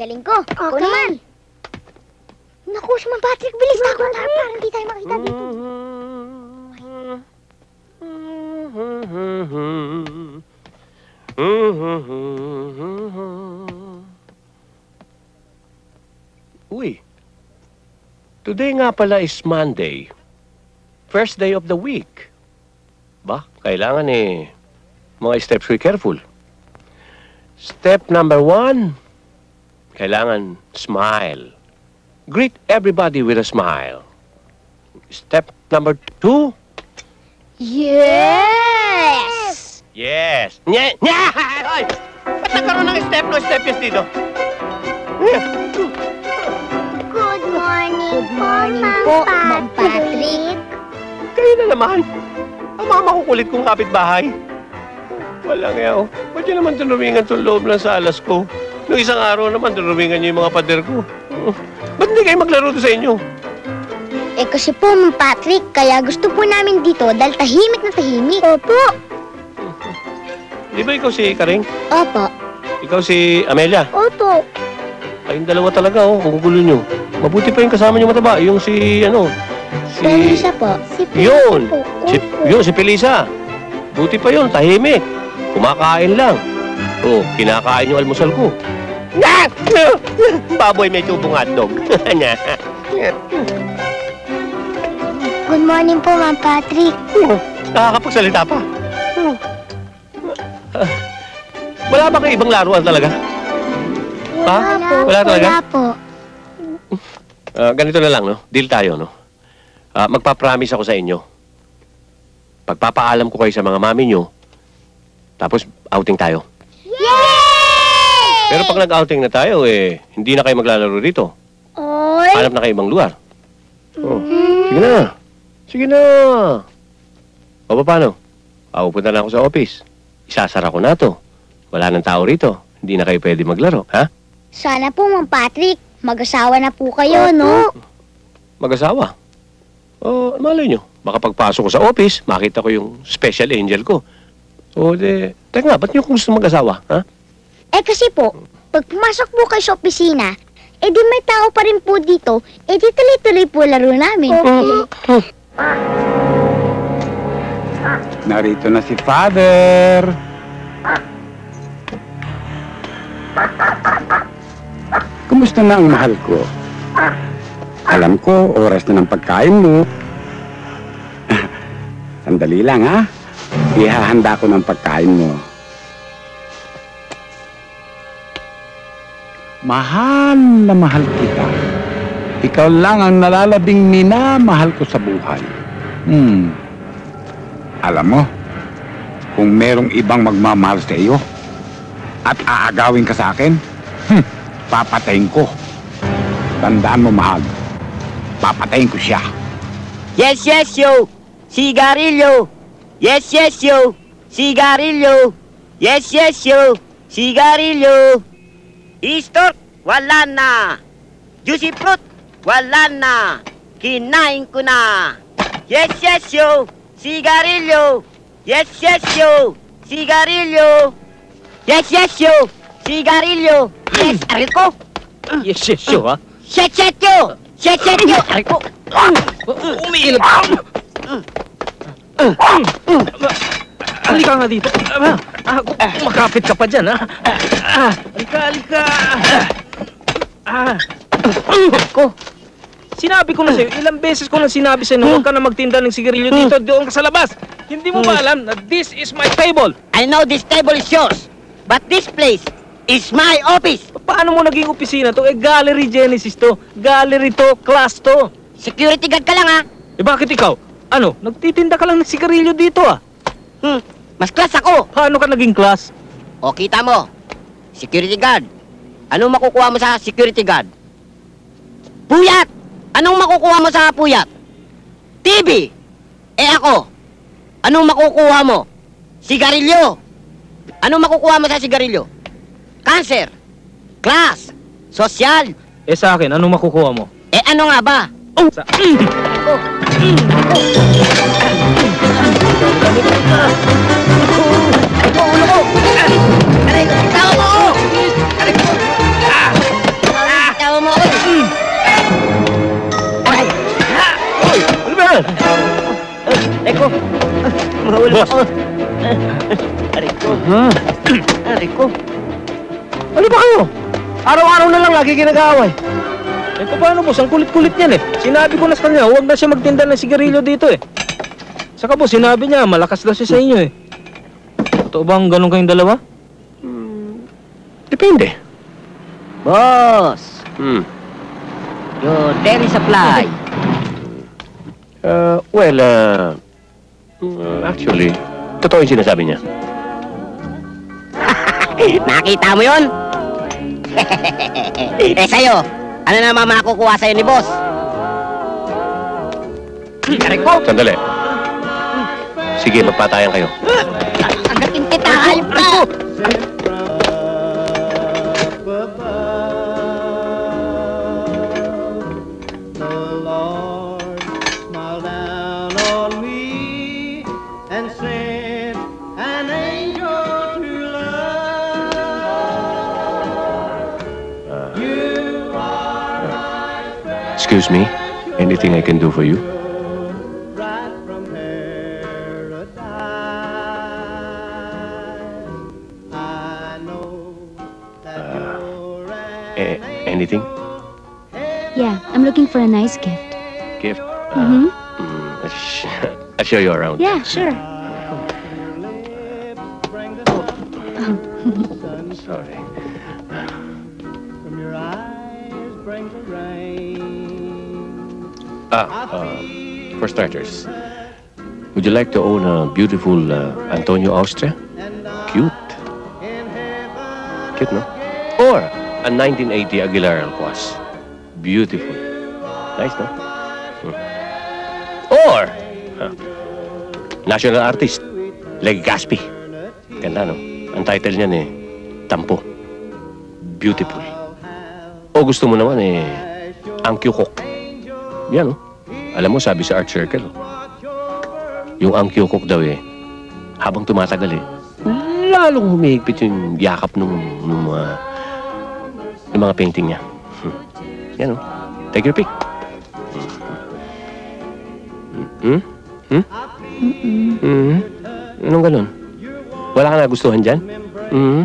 Galing ko. Ako naman. Naku, si Mang Patrick, bilis na ako. Para hindi tayo makita dito. Uy, today nga pala is Monday. First day of the week. Ba, kailangan eh, mga steps we careful. Step number one, kailangan smile. Greet everybody with a smile. Step number two, Yes! yes. Nye, nye! Ay! Ba't nagkaroon ng step no step yes dito? Good morning Good morning po, Mang Patrick. Kayo na naman. Ang mga makukulit kong kapitbahay. Wala nga oh. Ba't yun naman tinuringan itong loob ng salas ko? Noong isang araw naman, tinuringan niyo yung mga pader ko. Uh, Ba't hindi kayo maglaro doon sa inyo? Eh kasi po, Mang Patrick, kaya gusto po namin dito dahil tahimik na tahimik. Opo. Di ba ikaw si Karing? Opo. Ikaw si Amelia? Opo. Kayong dalawa talaga oh, kung gulo nyo. Mabuti pa yung kasama nyo mataba. Yung si, ano, si... Pelisa po. Si Yun! po. Si, yun, si Pelisa. Buti pa yun, tahimik. Kumakain lang. Oh, kinakain yung almusal ko. Baboy may tubong hotdog. Good morning po, Mang Patrick. Nakakapagsalita pa. Ah, Wala ba kayo ibang laruan talaga? Ha? Wala talaga? Wala po. Ah, ganito na lang, no? Deal tayo, no? Ah, magpapromise ako sa inyo. Pagpapaalam ko kayo sa mga mami nyo, tapos outing tayo. Yay! Pero pag nag-outing na tayo, eh, hindi na kayo maglalaro dito. Oy! Hanap na kayo ibang lugar. Oh, Hmm. sige na. Sige na. O, paano? Ah, pupunta na ako sa office. Isasara ko na to. Wala nang tao rito. Hindi na kayo pwede maglaro, ha? Sana po, Mang Patrick, mag-asawa na po kayo, no? Mag-asawa. O, malay nyo. Baka pagpasok ko sa office, makita ko yung special angel ko. O, de... Teka nga, ba't nyo gusto mag-asawa, ha? Eh kasi po, pag pumasok po kayo sa opisina, eh di may tao pa rin po dito, eh di tuloy-tuloy po laro namin. Narito na si Father. Kumusta na ang mahal ko? Alam ko, oras na ng pagkain mo. Sandali lang, ha? Ihahanda ko ng pagkain mo. Mahal na mahal kita. Ikaw lang ang nalalabing minamahal ko sa buhay. Hmm. Alam mo, kung merong ibang magmamahal sa iyo at aagawin ka sa akin, hmm, papatayin ko. Tandaan mo, mahal. Papatayin ko siya. Yes, yes, yo. Sigarilyo. Yes, yes, yo. Sigarilyo. Yes, yes, yo. Sigarilyo. Istor, wala na. Juicy fruit, wala na. Kinain ko na. Yes, yes, yo. Sigarilyo. Yes, yes, yo. Sigarilyo. Yes, yes, yo. Sigarilyo. Yes, aray ko. Yes, yes, yo, ha? Shit, shit, yo. Shit, shit, yo. Aray ko. Halika nga dito. Ah, ah, makapit ka pa dyan, ha? Ah, halika, halika. Ah. Ko. Sinabi ko na sa'yo, ilang beses ko na sinabi sa'yo, na huwag ka na magtinda ng sigarilyo dito, doon ka sa labas. Hindi mo ba alam na this is my table? I know this table is yours, but this place is my office. Paano mo naging opisina to? Eh, gallery Genesis to. Gallery to, class to. Security guard ka lang ha. Eh, bakit ikaw? Ano, nagtitinda ka lang ng sigarilyo dito, ah? Hmm, mas class ako. Paano ka naging class? O kita mo, security guard. Anong makukuha mo sa security guard? Puyat! Anong makukuha mo sa puyat? TV! Eh ako, anong makukuha mo? Sigarilyo! Anong makukuha mo sa sigarilyo? Cancer! Class! Sosyal! Eh, sa akin, anong makukuha mo? Eh ano nga ba? Sa... Aray ko, ulo ko! Aray ko, tawa mo ako! Aray ko! Tawa mo ako! Aray! Ano ba kayo? Araw-araw na lang lagi ginag-aaway. Eh, paano boss? Ang kulit-kulit niyan eh. Sinabi ko na sa kanya, huwag na siya magtinda ng sigarilyo dito eh. Saka boss, sinabi niya, malakas daw siya sa inyo eh. Totoo bang ganun kayong dalawa? Depende. Boss! Hmm. Your dairy supply! Uh, well, uh, uh, actually, totoo yung sinasabi niya. Nakita mo yun? eh sa'yo, ano naman makukuha sa'yo ni boss? Ko! Sandali. Sige, magpatayan kayo. Agatin kita, hayop Excuse me, anything I can do for you? right from paradise. I know that you're an Eh, anything? Yeah, I'm looking for a nice gift. Gift? Mm-hmm. Mm, I'll show you around. Yeah, sure. Starters, would you like to own a beautiful uh, Antonio Austria? Cute. Cute, no? Or a 1980 Aguilar Alquas. Beautiful. Nice, no? Hmm. Or, huh, national artist, Leg Gaspi. Ganda, no? Ang title niyan eh, Tampo. Beautiful. O gusto mo naman eh, Ang Kyukok. Yan, no? Alam mo, sabi sa Art Circle, yung Ang Kyukok daw eh, habang tumatagal eh, lalong humihigpit yung yakap nung, nung mga, ng mga painting niya. Hmm. Yan, no? Take your pick. Hmm? Hmm? Hmm? Hmm? Anong ganun? Wala ka nagustuhan dyan? Hmm?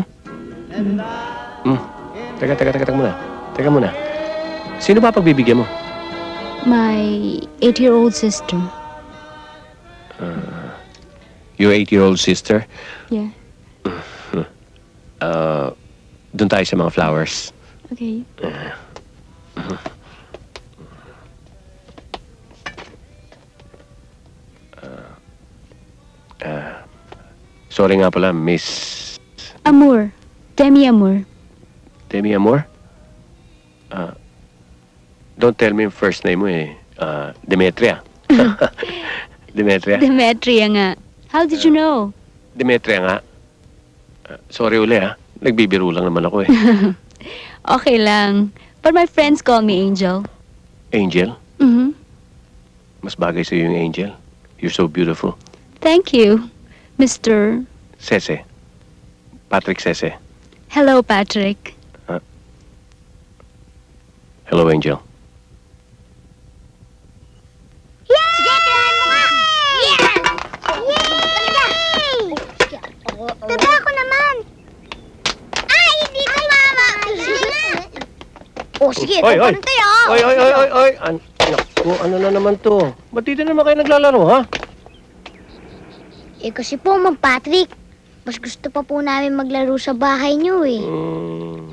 Hmm? Teka, teka, teka, teka muna. Teka muna. Sino ba pagbibigyan mo? My eight-year-old sister. Your eight-year-old sister? Yeah. Uh, tayo sa mga flowers. Okay. Uh, Sorry nga pala, Miss Amour. Demi Amour. Demi Amor. Ah, don't tell me yung first name mo eh. Ah, Demetria. Demetria. Demetria nga. How did you know? Demetria nga. Ah, sorry uli ah. Nagbibiro lang naman ako eh. Okay lang. But my friends call me Angel. Angel? Mhm. Mas bagay sa'yo yung Angel. You're so beautiful. Thank you, Mr. Sese. Patrick Sese. Hello, Patrick. Hello, Angel. Sige, tirahan mo nga! Yeah! Yay! Taga ako naman! Ay, hindi tumama! Oh, sige, Oy, oy. tayo tayo! Oy, oy, oy, oy, oy. An Naku, ano na naman to? Ba't dito naman kayo naglalaro, ha? Eh, kasi po, Mang Patrick, mas gusto pa po namin maglaro sa bahay niyo eh. Mm,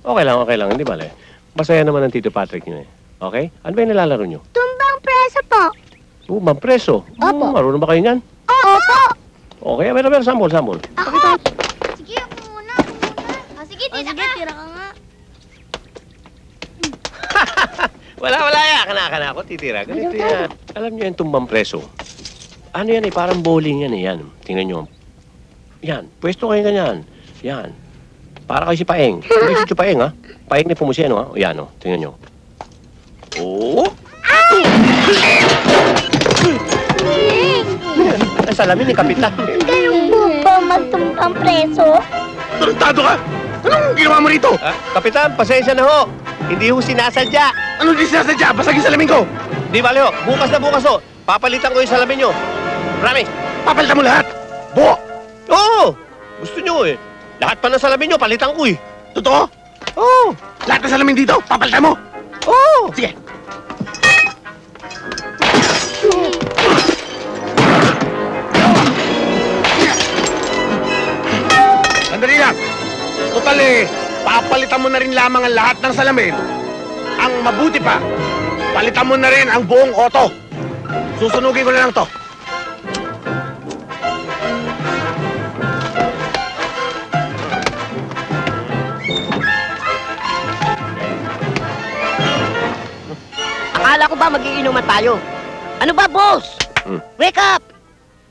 okay lang, okay lang. Hindi bale. Masaya naman ang Tito Patrick niyo eh. Okay? Ano ba yung nilalaro niyo? Tumbang preso po. Oh, mampreso. Opo. Hmm, marunong ba kayo niyan? Opo! Okay, pero pero sambol, sambol. Ako! Sige, ako muna, ako muna. Oh, sige, tira ka. tira ka nga. Wala, wala ya. Kana, kana ako titira. Ganito yan. Alam niyo yung tumbang preso. Ano yan eh, parang bowling yan eh. Yan, tingnan niyo. Yan, pwesto kayo ganyan. Yan. Para kayo si Paeng. Hindi si Paeng ha. Paeng ni Pumuseno ha. O yan o, tingnan niyo. Oo. Ang salamin ni Kapitan. Ganun po ba magtumbang preso? Tarantado ka! Anong ginawa mo rito? Ah, Kapitan, pasensya na ho. Hindi ho sinasadya. Anong di sinasadya? Basagin salamin ko! Di bale ho, bukas na bukas ho. Papalitan ko yung salamin niyo. Promise. Papalitan mo lahat! Buo! Oo! Gusto niyo eh. Lahat pa ng salamin niyo, palitan ko eh. Totoo? Oo! Lahat ng salamin dito, papalitan mo! Oo! Sige! Sandali lang! Total eh, papalitan mo na rin lamang ang lahat ng salamin. Ang mabuti pa, palitan mo na rin ang buong auto. Susunugin ko na lang to. Akala ko ba magiinuman tayo? Ano ba, boss? Hmm. Wake up!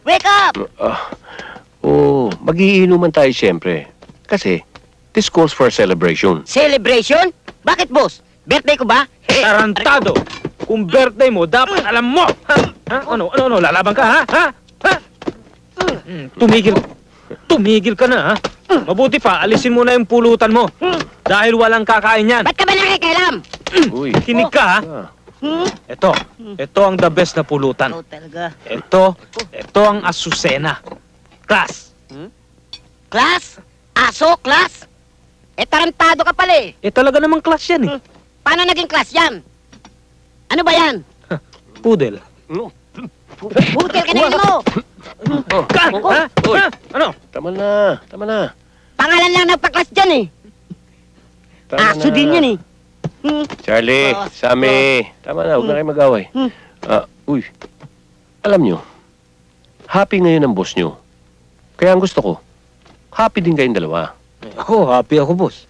Wake up! Ah, oo, magiinuman tayo siyempre. Kasi, this calls for a celebration. Celebration? Bakit, boss? Birthday ko ba? Tarantado! Kung birthday mo, dapat alam mo! Ha? Ha? Ano? Ano? Ano? Lalaban ka, ha? Ha? Ha? Hmm, Tumigil. Tumigil ka na, ha? Mabuti pa, alisin mo na yung pulutan mo. Dahil walang kakain yan. Ba't ka ba nakikialam? Uy. Kinig ka, ha? Ah, Hmm? Ito. Ito ang the best na pulutan. Talaga. Ito. Ito ang asusena. Class. Class? Aso, class? Eh, tarantado ka pala eh. Eh talaga namang class yan, eh. Paano naging class yan? Ano ba yan? Poodle. no. Butil ka na mo! Oh, Ka! oh, Ha? Uy, Ha? Ano? tama na, tama na. Pangalan lang nagpa-class dyan eh. Tama Aso na. din yan eh. Hmm. Charlie, Ah, Sammy, tama na, huwag na kayo mag-away. Hmm. Ah, uy, alam nyo, happy ngayon ang boss nyo. Kaya ang gusto ko, happy din kayong dalawa. Ako, happy ako, boss.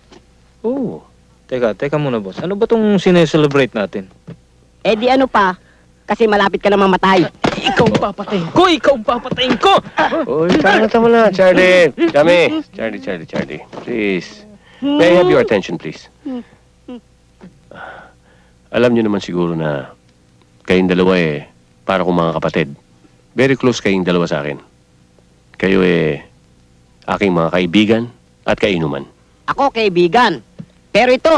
Oo. Teka, teka muna, boss. Ano ba tong sineselebrate natin? Eh di ano pa? Kasi malapit ka na mamatay. Ikaw ang papatayin ko! Ikaw ang papatayin ko! Uy, tama na, tama na, Charlie. Kami. Charlie, Charlie, Charlie. Please. May I have your attention, please? Alam niyo naman siguro na kayong dalawa eh, para kong mga kapatid. Very close kayong dalawa sa akin. Kayo eh, aking mga kaibigan at kainuman. Ako kaibigan. Pero ito,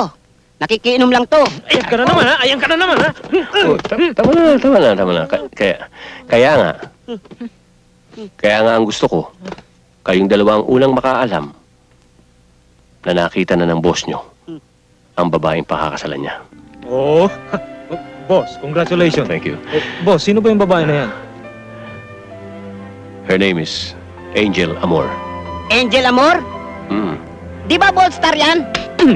nakikiinom lang to. Ayan ka na naman, ha? Ayan ka na naman, ha? Oh, ta- tama na, tama na, tama na. Ka- kaya, kaya nga, kaya nga ang gusto ko, kayong dalawa ang unang makaalam na nakita na ng boss nyo ang babaeng pakakasalan niya. Oo. boss, congratulations. Thank you. Eh, boss, sino ba yung babae na yan? Her name is Angel Amor. Angel Amor? Mm. Di ba bold star yan?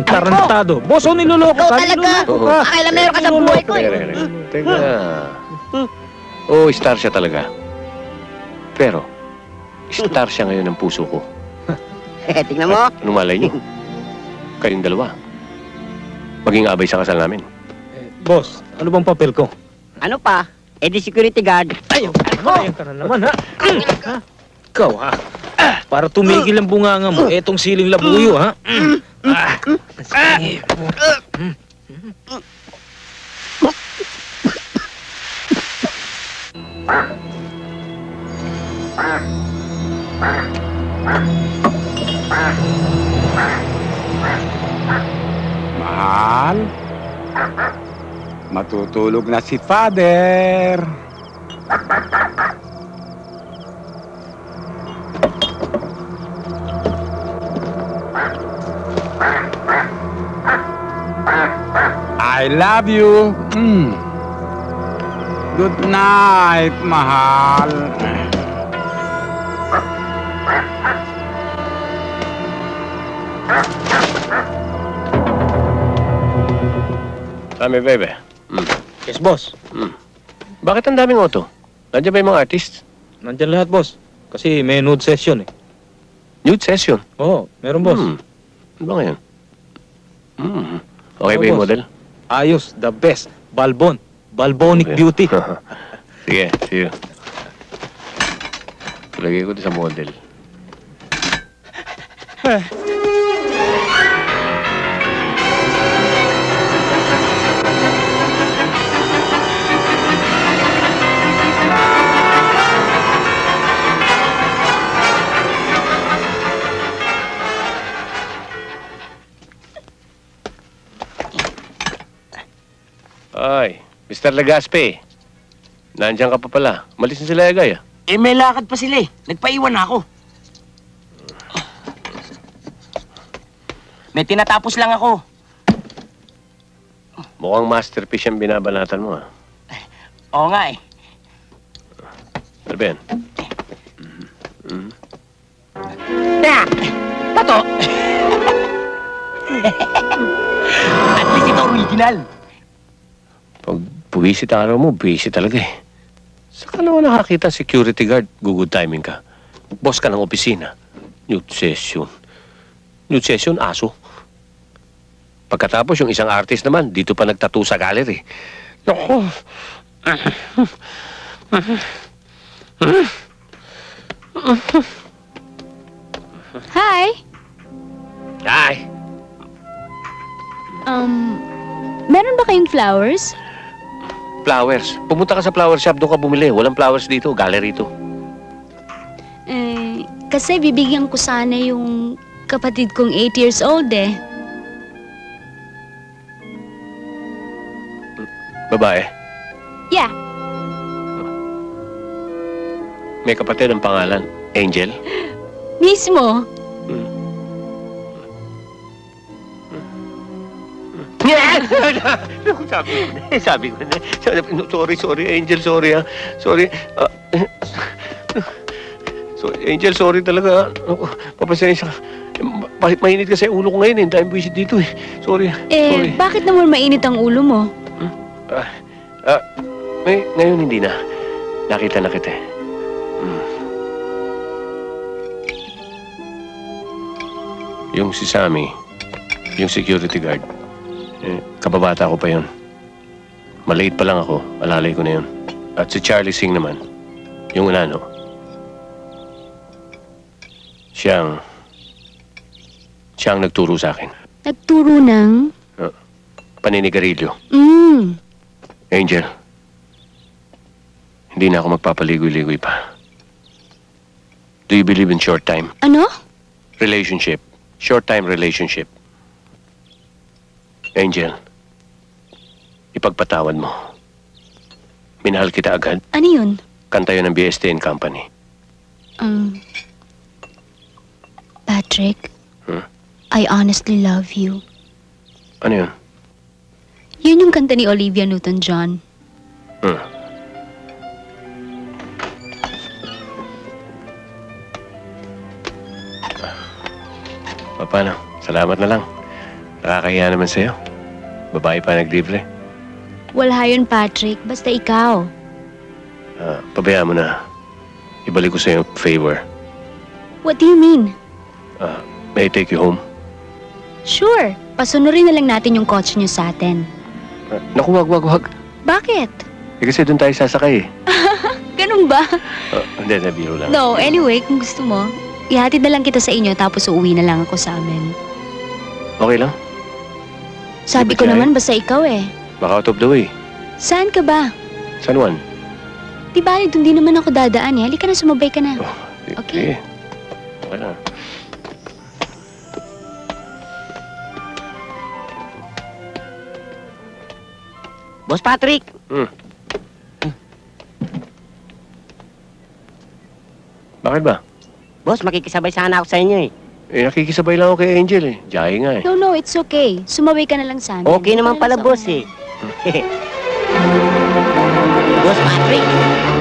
Tarantado. Boss, oh, niloloko Ikaw ka. talaga. Niloloko ka. Akala meron ka sa buhay ko Teka, eh. teka, teka. Teka. Oh, star siya talaga. Pero, Star siya ngayon ng puso ko. Tingnan mo. Anong malay niyo? Kayong dalawa. Maging abay sa kasal namin. Eh, boss, ano bang papel ko? Ano pa? Eh di security guard. Ayaw ka naman, ayaw ka na naman, ha? ha? Ikaw, ha? Para tumigil ang bunganga mo, etong siling labuyo, ha? Ah, sige. Mahal? Matutulog na si Father. I love you. Mm. Good night, mahal. Kami, bebe. Hmm. Yes, boss. Bakit ang daming auto? Nandiyan ba yung mga artist? Nandyan lahat, boss. Kasi may nude session, eh. Nude session. Oo, meron, boss. Hmm. Ano ba ngayon? Hmm. Okay Oo, ba yung boss. model? Ayos, the best. Balbon. Balbonic Okay. beauty. Sige, see you. Lagay ko din sa model. Ay, Mr. Legaspi. Nandiyan ka pa pala. Malis na sila agay ah. Eh, may lakad pa sila eh. Nagpaiwan na ako. May tinatapos lang ako. Mukhang masterpiece yung binabanatan mo ah. Oo nga eh. Ano ba yan? Na! Pato! At least ito original. Buwisit ang araw mo, buwisit talaga eh. Saka naman nakakita security guard, good timing ka. Boss ka ng opisina. Nude session. Nude session, aso. Pagkatapos yung isang artist naman, dito pa nagtattoo sa gallery. Naku. Hi! Ay, Um, meron ba kayong flowers? Flowers. Pumunta ka sa flower shop, doon ka bumili. Walang flowers dito, gallery to. Eh, kasi bibigyan ko sana yung kapatid kong 8 years old eh. Babae. Yeah. May kapatid ang pangalan, Angel. Mismo. sabi ko na, sabi ko na. Sorry, sorry, Angel, sorry ah. Sorry. Ah, so, Angel, sorry talaga. Ako, papasensya ka. Mainit kasi ulo ko ngayon eh. Dahil visit dito eh. Sorry. Eh, sorry. bakit naman mainit ang ulo mo? Ah, ngay ngayon hindi na. Nakita na kita eh. Mm. Yung si Sammy, yung security guard, eh, kababata ko pa yun. Maliit pa lang ako, alalay ko na yun. At si Charlie Singh naman, yung unano. Siyang, siyang nagturo sa akin. Nagturo ng... Paninigarilyo. Mm. Angel, hindi na ako magpapaligoy-ligoy pa. Do you believe in short time? Ano? Relationship. Short time relationship. Angel, ipagpatawad mo. Minahal kita agad. Ano yun? Kanta yun ng BSTN Company. Um, Patrick, Hmm? I honestly love you. Ano yun? Yun yung kanta ni Olivia Newton-John. Hmm. O, paano? Salamat na lang. Nakakahiya naman sa'yo. Babae pa naglibre. Wala yun, Patrick. Basta ikaw. Ah, pabayaan mo na. Ibalik ko sa'yo yung favor. What do you mean? Ah, may I take you home? Sure. Pasunurin na lang natin yung kotse niyo sa atin. Ah, naku, wag, wag, wag. Bakit? Eh, kasi doon tayo sasakay eh. Ganun ba? Ah, hindi, nabiro lang. No, anyway, kung gusto mo, ihatid na lang kita sa inyo tapos uuwi na lang ako sa amin. Okay lang? Sabi ko naman basta ikaw eh. Baka out of the way. Saan ka ba? San Juan? Di ba, doon din naman ako dadaan eh. Halika na, sumabay ka na. Okay. Eh, Okay lang. Boss Patrick, Bakit ba? boss, makikisabay sana ako sa inyo eh. Eh, nakikisabay lang ako kay Angel eh. Jai nga eh. No, no, it's okay. Sumabay ka na lang sa amin. Okay naman pala, boss eh. boss Patrick,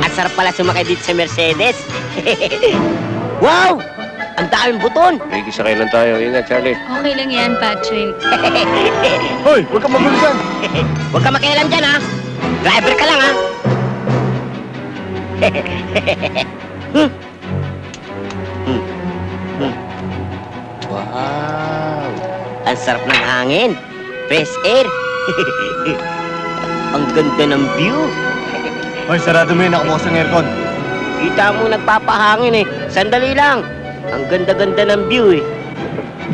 ang sarap pala sumakay dito sa Mercedes. wow! Ang daming buton! Nakikisakay lang tayo. Ingat, Charlie. Okay lang yan, Patrick. Hoy, huwag kang magulo dyan. Huwag ka makialam dyan, ha? Driver ka lang, ha? Wow! Ang sarap ng hangin. Fresh air. ang ganda ng view. Hoy, sarado mo yun. Nakabukas ang aircon. Kita mo nagpapahangin eh. Sandali lang. Ang ganda-ganda ng view eh.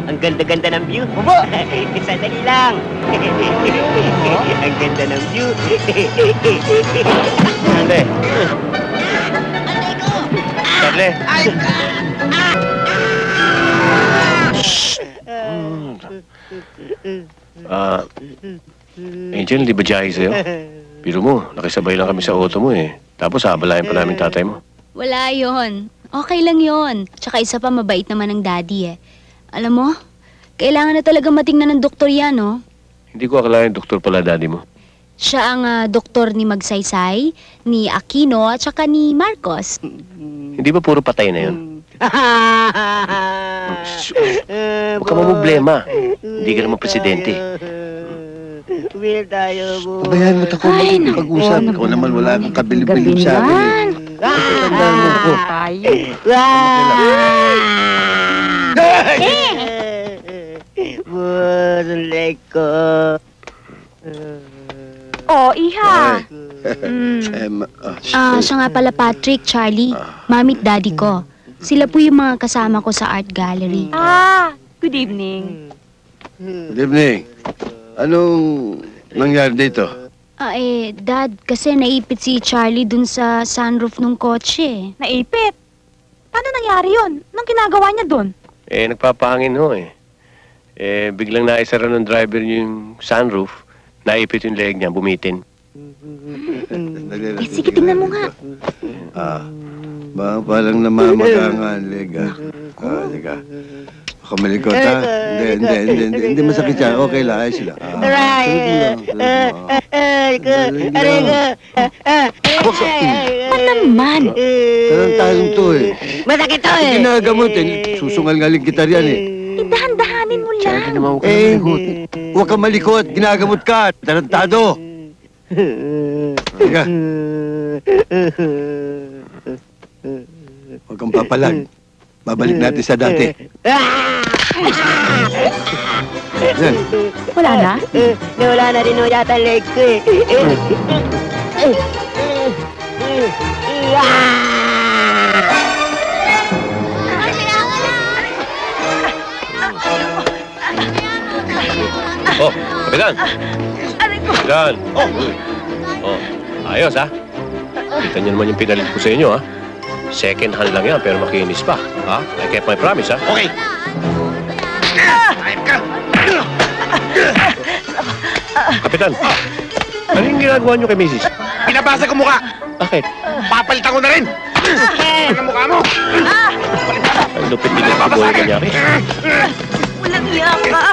Ang ganda-ganda ng view. Baba! Sandali lang. Ang ganda ng view. Charlie. Charlie. Ah, Angel, di ba Jai sa'yo? Biro mo, nakisabay lang kami sa auto mo eh. Tapos habalayan pa namin tatay mo. Wala yon. Okay lang yon. Tsaka isa pa, mabait naman ang daddy eh. Alam mo, kailangan na talaga matingnan ng doktor yan, no? Hindi ko akalain doktor pala daddy mo. Siya ang ah, doktor ni Magsaysay, ni Aquino, at saka ni Marcos. Hindi ba puro patay na yun? Huwag ka mamblema. Hindi ka naman presidente. Will tayo mo. Pabayaan mo ako mag-usap. Ikaw naman wala kang kabilib-bilib sa akin. Tandaan mo ang leg ko. Oh, iha. Em, ah, Ah, siya nga pala Patrick, Charlie, mami at daddy ko. Sila po yung mga kasama ko sa art gallery. Ah, good evening. Good evening. Anong nangyari dito? Ah, eh, dad, kasi naipit si Charlie dun sa sunroof ng kotse. Naipit. Paano nangyari yon? Anong ginagawa niya doon? Eh, nagpapahangin ho eh. Eh, biglang naisara ng driver niyo yung sunroof. Naipit yung leg niya, bumitin. Eh, sige, tingnan mo nga. Ah, ba, parang namamaga nga ang leg, ah. Ah, liga. Baka malikot, ha? Hindi, hindi, hindi, hindi, hindi masakit siya. Okay lang, ayos lang. Ah, Aray! lang. Ah. Aray! Ano naman? Tarantadong to, eh. Masakit to eh! ginagamot, eh. Susungal-ngaling kita riyan, eh. Dahan-dahanin mo lang. Charlie naman huwag ka Eh, malikot. huwag kang malikot. Ginagamot ka. Tarantado. Liga. Huwag kang papalag. Babalik natin sa dati. Yan. Wala na? Nawala na rin ho yata ang leg ko eh. Oh, kapitan! Kapitan! Oh! Oh, ayos ha? Kita niyo naman yung pinalit ko sa inyo ha? Second hand lang yan, pero makinis pa. Ha? I kept my promise ha? Okay! Kapitan! Ano yung ginagawa niyo kay Mrs.? Pinabasa ko mukha! Bakit? Papalitan ko na rin! Ang mukha mo! Ang lupit din ang kaboy kanyari. Walang iya ka.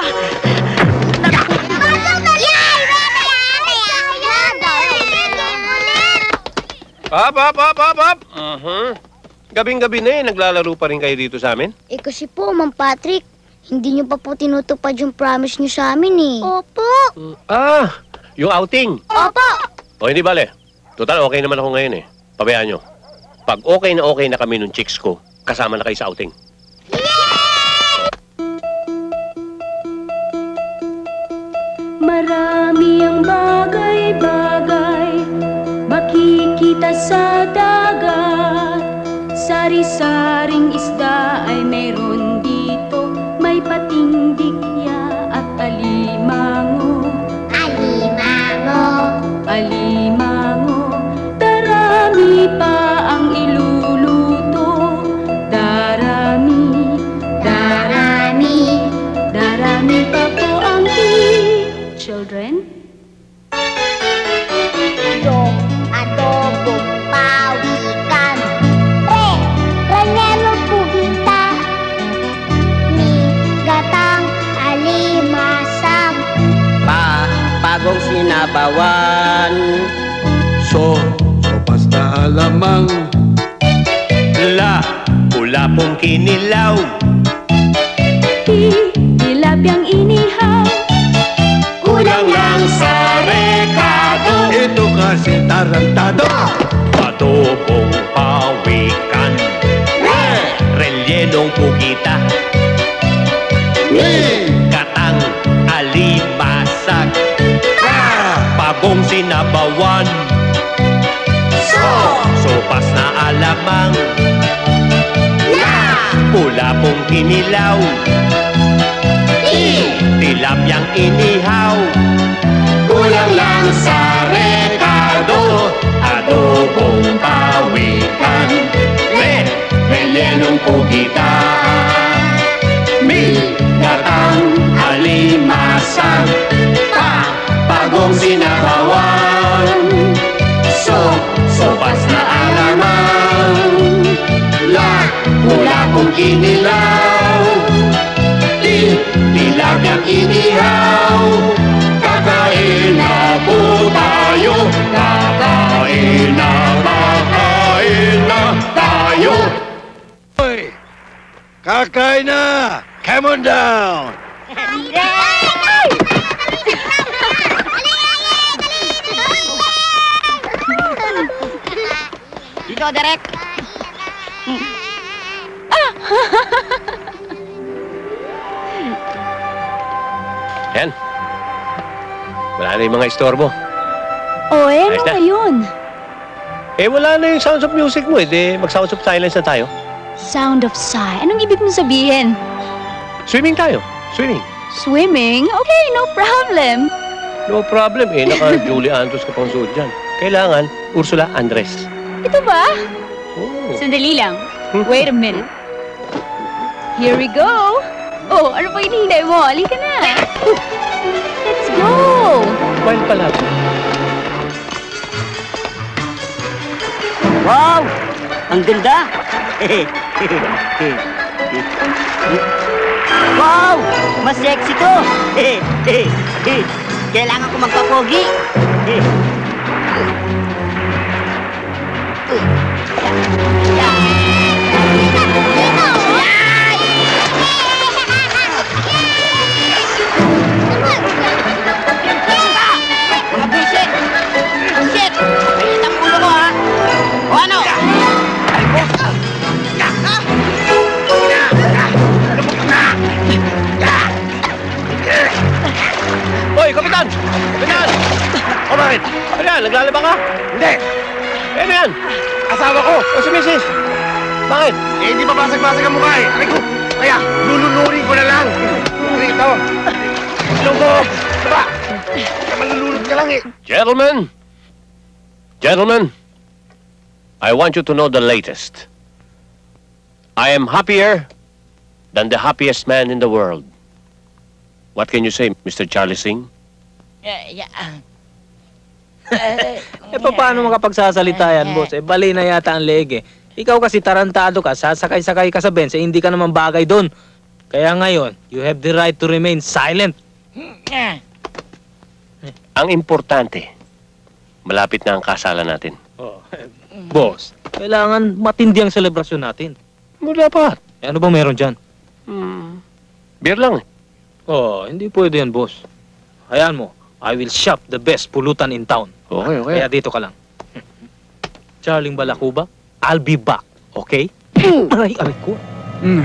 Hop, hop, hop, hop, hop! Uh-huh. Gabing-gabi na eh, naglalaro pa rin kayo dito sa amin? Eh kasi po, Ma'am Patrick, hindi nyo pa po tinutupad yung promise nyo sa amin eh. Opo! Mm, ah, yung outing? Opo! O hindi bale, total okay naman ako ngayon eh. Pabayaan nyo. Pag okay na okay na kami nung chicks ko, kasama na kayo sa outing. Marami ang bagay-bagay makikita sa dagat Sari-saring isda ay meron sinabawan. So, sopas na alamang. La, pula pong kinilaw. Ti, tilapyang inihaw Kulang lang sa rekado. Ito kasi tarantado. Adobong pawikan. Rellenong pugita. Pagong sinabawan. So, sopas na alamang. Pula pong kinilaw. Tilapyang inihaw. Kulang lang sa rekado. Adobong pawikan. Re, rellenong pugita. Mi, gatang alimasag. Pagong sinabawan. So, sopas na alamang. La, wala kong kinilaw. Di, tilapyang inihaw. Kakain na po tayo. Kakain na, kakain na tayo. Hoy! Kakain na! Come on down! Dito, Derek. Yan. Wala na yung mga istorbo. O eh, ano na. ngayon? Eh, wala na yung sounds of music mo. Eh, di mag-sounds of silence na tayo. Sound of sigh. Anong ibig mo sabihin? Swimming tayo. Swimming. Swimming? Okay, no problem. No problem. Eh, naka Julie Andrews ka pang suot dyan. Kailangan, Ursula Andres. Ito ba? Oh. Sandali lang. Wait a minute. Here we go. Oh, ano pa hinihintay mo? Halika na. Let's go. While pala. Wow! Ang ganda! wow! Mas sexy to! Kailangan ko magpapogi! Yan? Naglalaba ka? Hindi! Eh, ano yan? Asawa ko! O si Mrs. Bakit? Eh, hindi pa basag-basag ang mukha eh. Aray ko! Kaya, lulunurin ko na lang. Rito! Ilong ko! Diba? Malulunod ka lang eh. Gentlemen! Gentlemen! I want you to know the latest. I am happier than the happiest man in the world. What can you say, Mr. Charlie Singh? Eh, paano makapagsasalita yan, boss? Eh, bali na yata ang leg eh. Ikaw kasi tarantado ka, sasakay-sakay ka sa bench, eh, hindi ka naman bagay doon. Kaya ngayon, you have the right to remain silent. Ang importante, malapit na ang kasalan natin. Oh, boss, kailangan matindi ang selebrasyon natin. Mo dapat. Eh, ano ba meron dyan? Beer lang eh. Oh, hindi pwede yan, boss. Hayaan mo, I will shop the best pulutan in town. Okay, okay. Kaya dito ka lang. Charling Balakuba, I'll be back, okay? Hmm. Aray, aray ko. Hmm.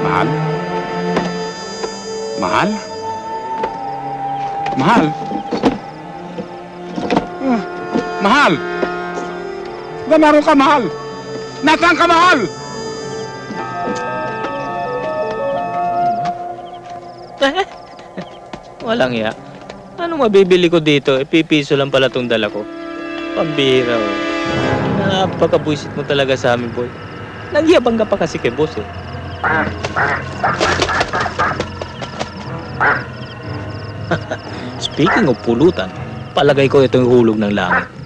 Mahal? Mahal? Mahal? Mahal. Ba, naroon ka, mahal. Nasaan ka, mahal? Walang ya. Ano mabibili ko dito? Eh, pipiso lang pala tong dala ko. Pambira, oh. Napakabwisit mo talaga sa amin, boy. Nagyabang ka pa kasi kay boss, eh. Speaking of pulutan, palagay ko ito yung hulog ng langit.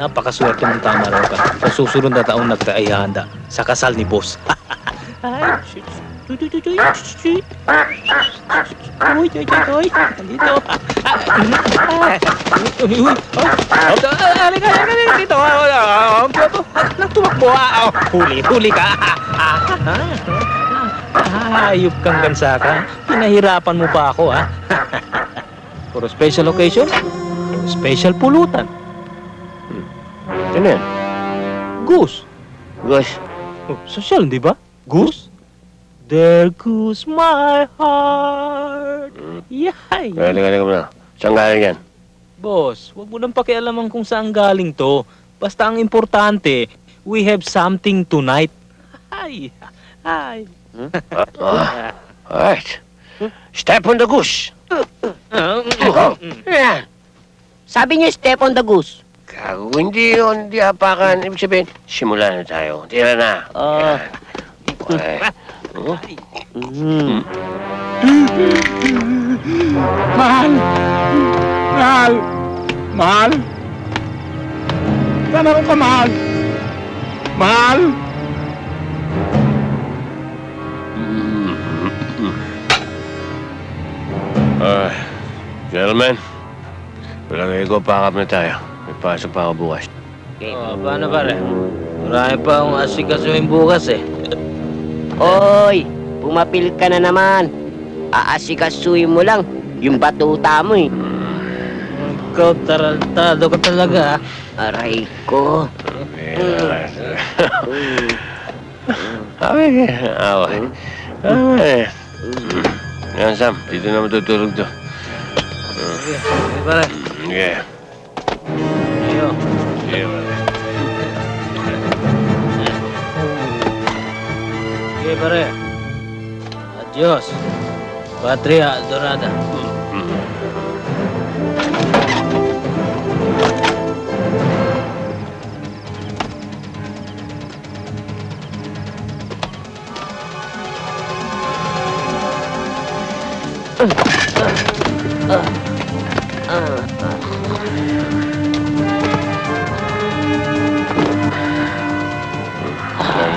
Napakaswerte mong tama raw ka. Sa susunod na taon nagkaihanda sa kasal ni boss. Ay. Shit. Uy, tuy, tuy. Dito. Uy, uy. Oh, halika, halika, halika dito. Tumakbo. ah. Huli, huli ka. Hayop kang gansa ka. Pinahirapan mo pa ako, ha? For a special occasion, special pulutan. Ano yan? Goose. Gosh. Oh, social, di ba? Goose? There goes my heart. Yay! Halika, halika mo na. Saan galing yan? Boss, wag mo nang pakialaman kung saan galing to. Basta ang importante, we have something tonight. Hi! Hi! Ah, alright. Step on the goose. Oh, Yan. Sabi niyo, step on the goose. Gago, hindi yun, hindi apakan. Ibig sabihin, simula na tayo. Tira na. Ah. Okay. Oh. Mm. Mahal. Mahal. Mahal. Saan naroon ka, mahal? Mahal. Ah, gentlemen, palagay ko pakap na tayo. Pasok pa ako bukas. Oh, paano pare? Marami pa akong asikasuhin bukas eh. Oy, pumapilit ka na naman. Aasikasuhin mo lang yung batuta mo eh. Ikaw tarantado ka talaga ah. Aray ko. Away, away. Away. Yan, Sam. Dito na matutulog to. Sige, pare. Okay. Ayo. Okay, pare. Sige, pare. Adios. Patria Dorada.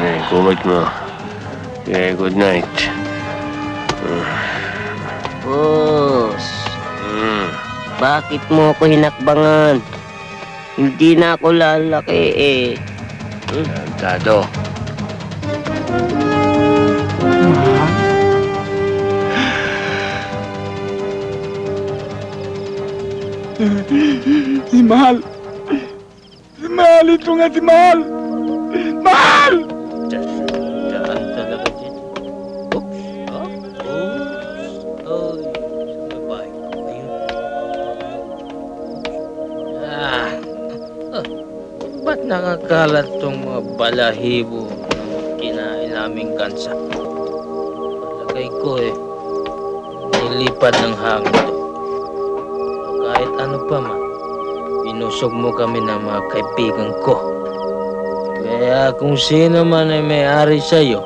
Eh, kumot mo. Okay, good night. Boss, Mm. bakit mo ako hinakbangan? Hindi na ako lalaki eh. Tado. Si Mahal. Si Mahal, ito nga si. Mahal! Nakakalat tong mga balahibo ng kinain naming kansa? Palagay ko eh. Nilipad ng hangin to. Kahit ano pa man, pinusog mo kami ng mga kaibigan ko. Kaya kung sino man ay may-ari sa'yo,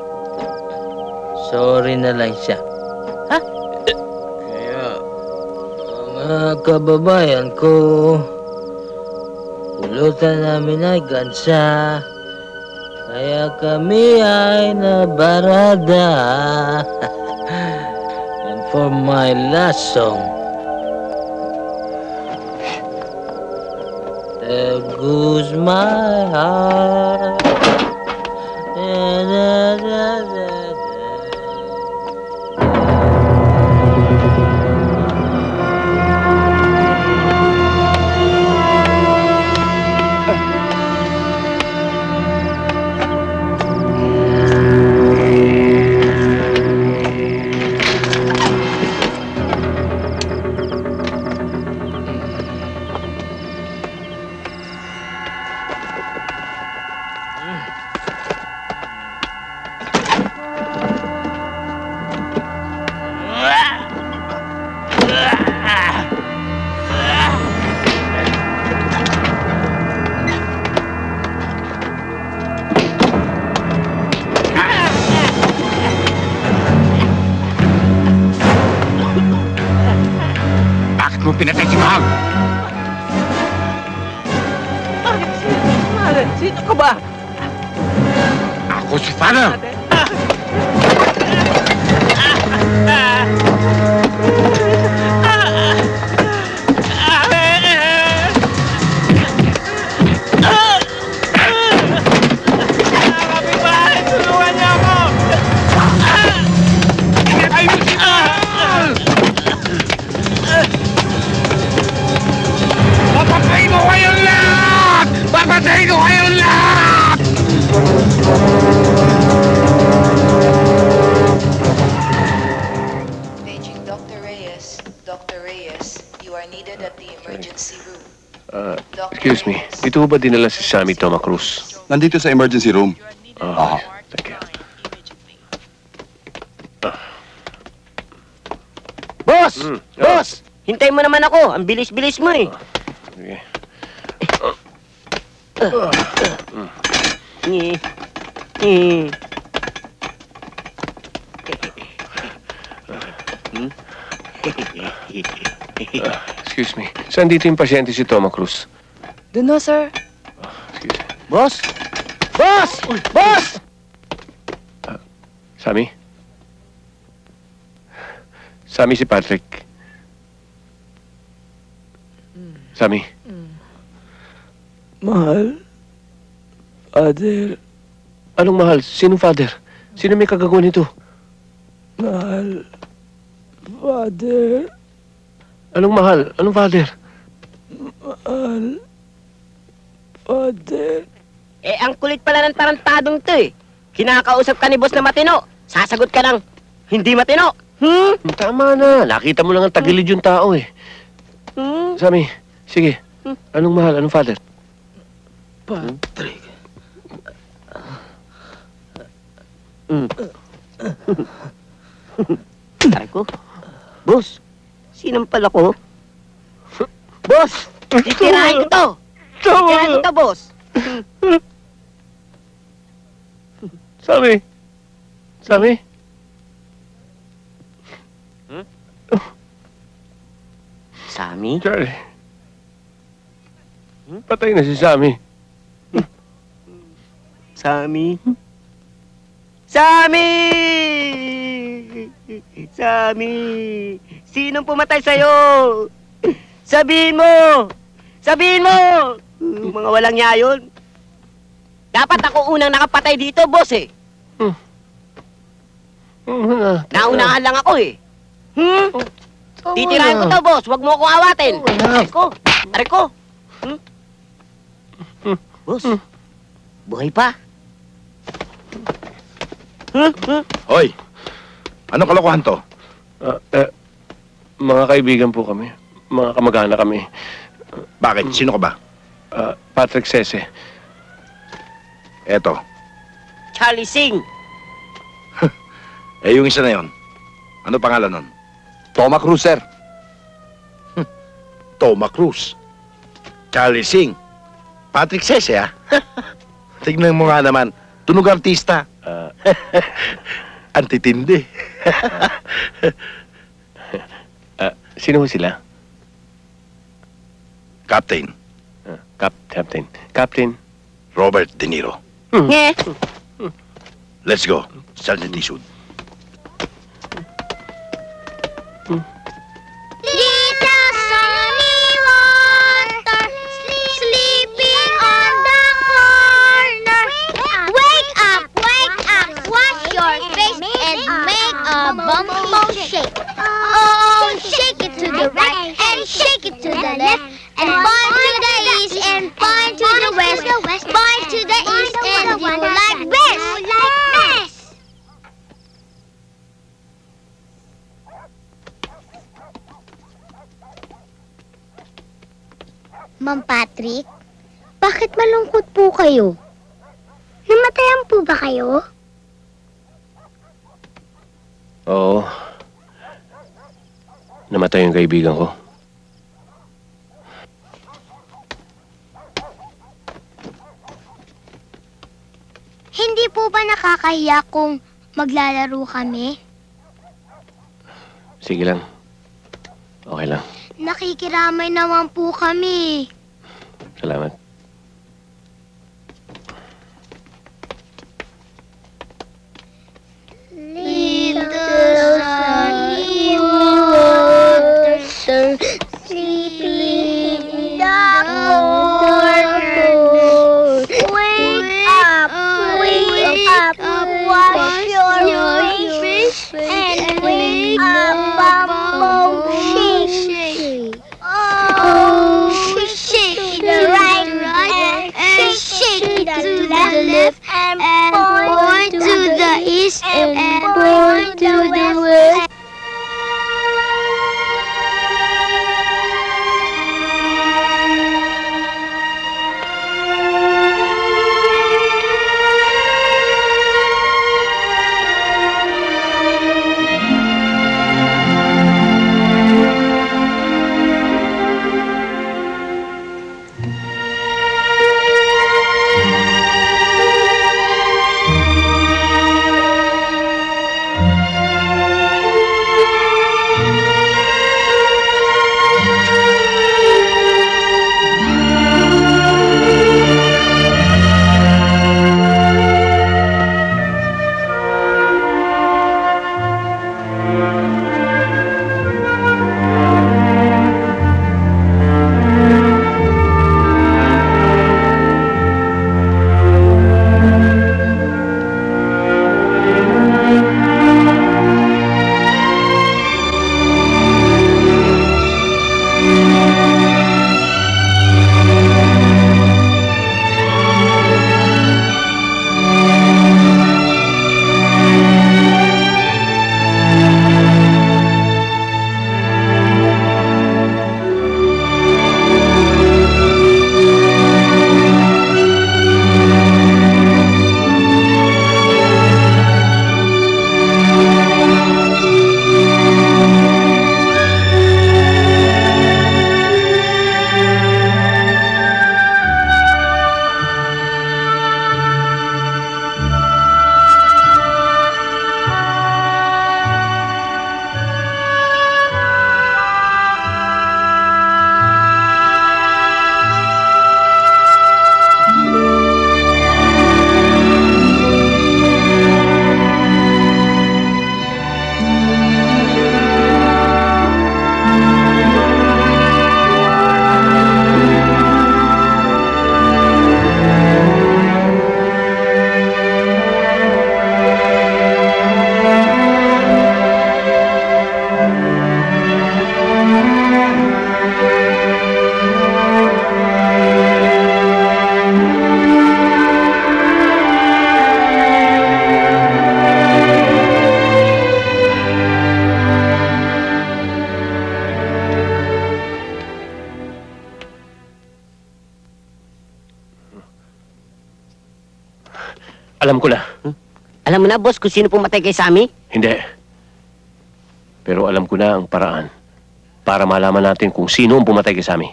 sorry na lang siya. Ha? Kaya, mga kababayan ko, namin ay gansa. Kaya kami ay nabarada. And for my last song, There goes my heart. Dito ba dinala si Sammy Toma Cruz? Nandito sa emergency room. Ah, thank you. Boss! Mm, Boss! Hintayin mo naman ako. Ang bilis-bilis mo eh. Ngi. Ngi. Hmm? Ah, excuse me, saan dito yung pasyente si Toma Cruz? Doon na, sir. Boss! Boss! Boss! Sammy? Sammy si Patrick. Sammy? Mahal. Father. Anong mahal? Sinong father? Sino may kagagawa nito? Mahal. Father. Anong mahal? Anong father? Mahal. Father. Eh, ang kulit pala ng tarantadong to eh. Kinakausap ka ni boss na matino. Sasagot ka ng hindi matino. Hmm? Tama na. Nakita mo lang ang tagilid yung tao eh. Hmm? Sammy, sige. Anong mahal? Anong father? Patrick. Mm. Aray ko. Boss, sinong pala ko? Boss, titirahin ko to. Titirahin ko to, boss. Sammy? Sammy? Sammy? Charlie. Patay na si Sammy. Sammy? Sammy! Sammy! Sinong pumatay sa'yo? Sabihin mo! Sabihin mo! Mga walang niya yun. Dapat ako unang nakapatay dito, boss eh. Naunahan lang ako eh. Hmm? Titirahin ko to, boss. Huwag mo akong awatin. Aray ko. Aray ko. Hmm? Boss, buhay pa. Hmm? Hmm? Hoy! Anong kalokohan to? Ah, eh, mga kaibigan po kami. Mga kamag-anak kami. Bakit? Sino ka ba? Ah, Patrick Sese. Eto. Charlie Singh. Eh, yung isa na yon. Ano pangalan nun? Toma Cruz, sir. Toma Cruz. Charlie Singh. Patrick Sese, ah. Tignan mo nga naman. Tunog artista. Ah, Antitindi. ah, sino sila? Captain Cap Captain. Captain. Robert De Niro. Nge. Let's go. Sergeant Eastwood. Little sunny water sleeping on the corner. Wake up, wake up, wash your face and make a bumbo shake. Oh, shake it to the right and shake it to the left and point to the east and point to the west. Point to the east and you like best. best. Ma'am Patrick, bakit malungkot po kayo? Namatayan po ba kayo? Oo. Namatay yung kaibigan ko. Hindi po ba nakakahiya kung maglalaro kami? Sige lang. Okay lang. Nakikiramay naman po kami. Salamat. Alam ko na. Alam mo na, boss, kung sino pumatay kay Sammy? Hindi. Pero alam ko na ang paraan para malaman natin kung sino ang pumatay kay Sammy.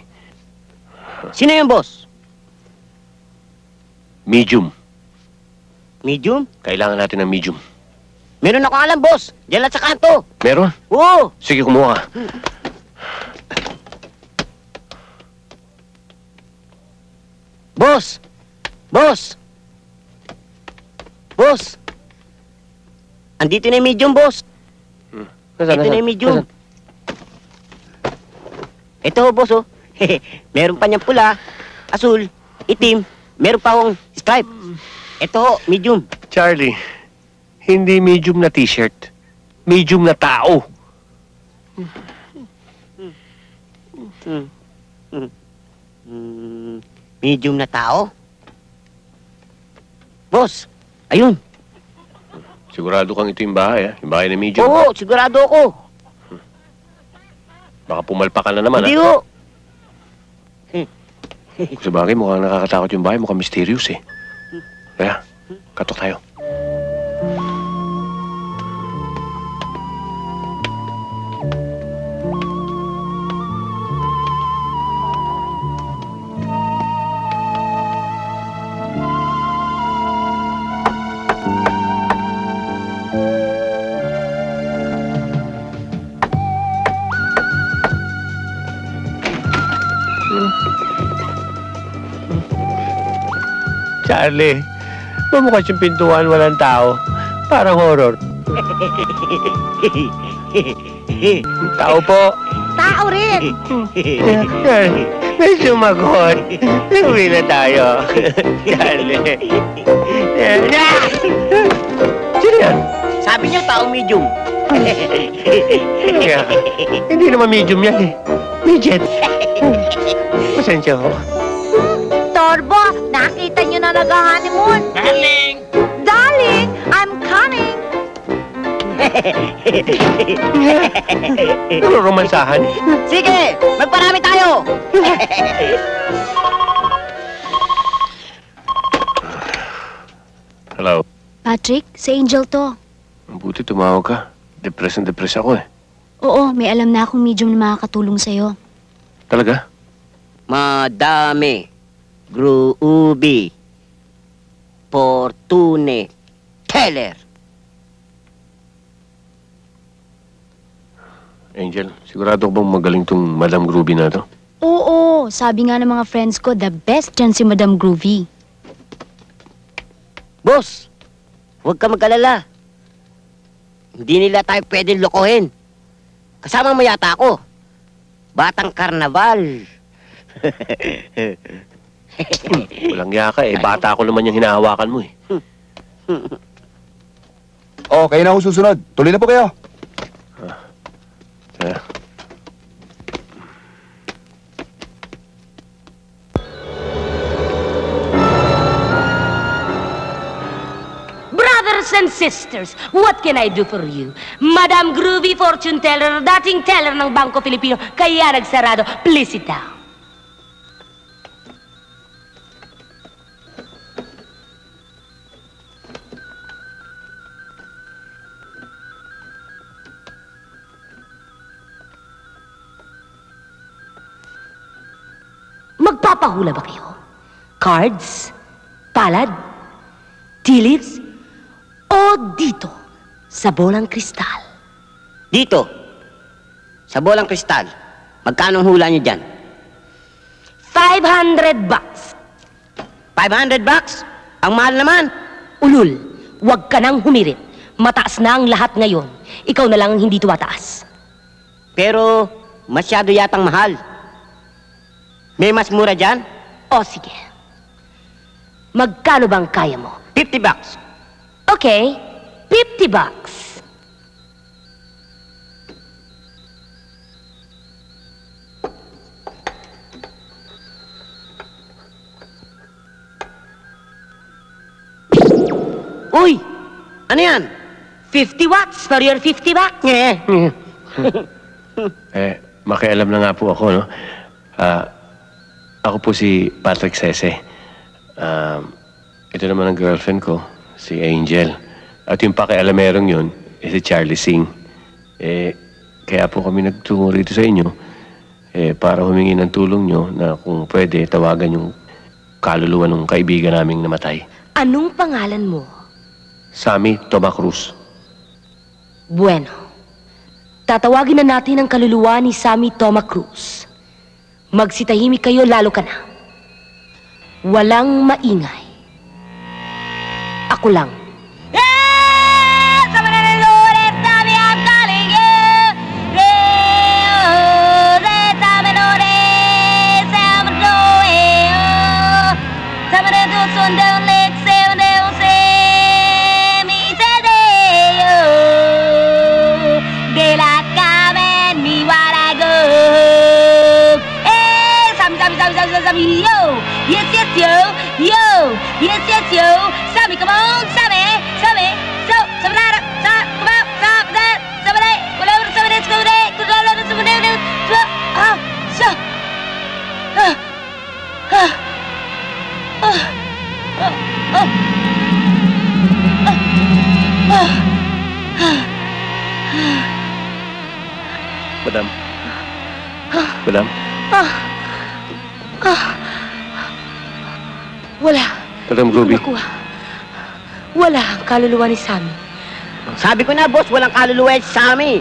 Sino yun, boss? Medium. Medium? Kailangan natin ng medium. Meron ako alam, boss. Diyan lang sa kanto. Meron? Oo. Sige, kumuha ka. Boss! Boss! Boss! Andito na yung medium, boss. Nasaan, Ito na yung medium. Nasaan? Ito, boss, oh. meron pa niyang pula, asul, itim, meron pa akong stripe. Ito, medium. Charlie, hindi medium na t-shirt. Medium na tao. Hmm. Hmm. Hmm. Medium na tao. Boss, ayun. Sigurado kang ito yung bahay, ha? Yung bahay na medium. Oo, sigurado ako. Baka pumalpa ka na naman, Hindi ha? ho. Kung sa bagay, mukhang nakakatakot yung bahay. Mukhang mysterious, eh. Kaya, katok tayo. Charlie, bumukas yung pintuan, walang tao. Parang horror. Tao po. Tao rin! May sumagot. Uwi na tayo. Charlie. Sino yan? Sabi niya taong medium. Kaya, hindi naman medium yan eh. Midget. Pasensya ho. Torbo, nakita nag-honeymoon. Darling! Darling, I'm coming. Ano romansahan? Sige, magparami tayo. Hello. Patrick, si Angel to. Buti tumawag ka. Depressed na depressed ako eh. Oo, may alam na akong medium na makakatulong sa'yo. Talaga? Madami. Gruubi. Fortune. Teller. Angel, sigurado ko bang magaling tong Madam Groovy na to? Oo, sabi nga ng mga friends ko, the best dyan si Madam Groovy. Boss, huwag ka mag-alala. Hindi nila tayo pwedeng lokohin. Kasama mo yata ako. Batang karnaval. Walang yaka eh. Bata ko naman yung hinahawakan mo eh. Oh, kayo na ako susunod. Tuloy na po kayo. Kaya, Brothers and sisters, what can I do for you? Madam Groovy Fortune Teller, dating teller ng Bangko Filipino, kaya nagsarado. Please sit down. Magpapahula ba kayo? Cards? Palad? Tea leaves? O dito, sa bolang kristal? Dito, sa bolang kristal, magkano ang hula niyo dyan? 500 bucks. 500 bucks? Ang mahal naman. Ulul, huwag ka nang humirit. Mataas na ang lahat ngayon. Ikaw na lang ang hindi tumataas. Pero masyado yatang mahal. May mas mura dyan? O sige. Magkano bang kaya mo? 50 bucks. Okay, 50 bucks. Uy! Ano yan? 50 watts for your 50 bucks. eh, makialam na nga po ako, no? Ah, ako po si Patrick Sese. Um, ito naman ang girlfriend ko, si Angel. At yung pakialamerong yun, eh, si Charlie Singh. Eh, kaya po kami nagtungo rito sa inyo eh, para humingi ng tulong nyo na kung pwede tawagan yung kaluluwa ng kaibigan naming namatay. Anong pangalan mo? Sammy Toma Cruz. Bueno. Tatawagin na natin ang kaluluwa ni Sammy Toma Cruz. Magsitahimik kayo lalo ka na. Walang maingay. Ako lang. Madam Ruby. Nakuha. Wala ang kaluluwa ni Sammy. Sabi ko na, boss, walang kaluluwa si Sammy.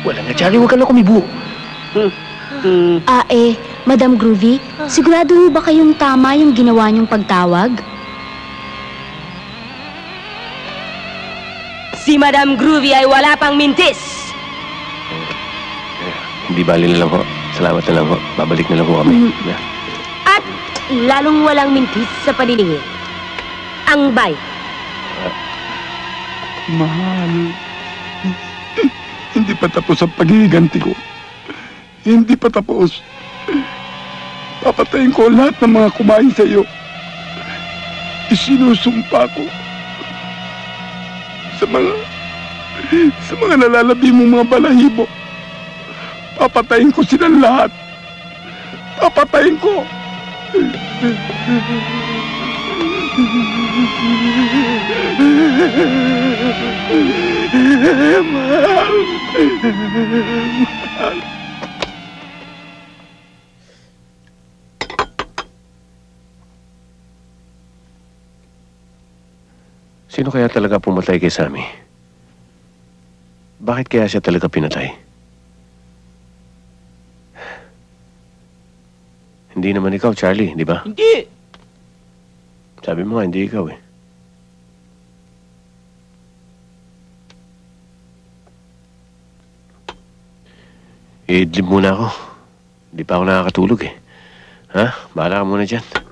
Wala nga, Charlie, huwag ka na kumibo. Ah, eh, Madam Groovy, sigurado ho ba kayong tama yung ginawa niyong pagtawag? Si Madam Groovy ay wala pang mintis. Hindi bali na lang ho. Salamat na lang ho. Babalik na lang ho kami. Mm. Yeah. Lalong walang mintis sa paniningil. Ang bay. Mahal. Hindi pa tapos ang paghihiganti ko. Hindi pa tapos. Papatayin ko lahat ng mga kumain sa iyo. Isinusumpa ko sa mga sa mga nalalabi mong mga balahibo. Papatayin ko silang lahat. Papatayin ko. Sino kaya talaga pumatay kay Sammy? Bakit kaya siya talaga pinatay? Hindi naman ikaw, Charlie, di ba? Hindi! Sabi mo nga, hindi ikaw eh. Iidlip muna ako. Hindi pa ako nakakatulog eh. Ha? Bahala ka muna dyan.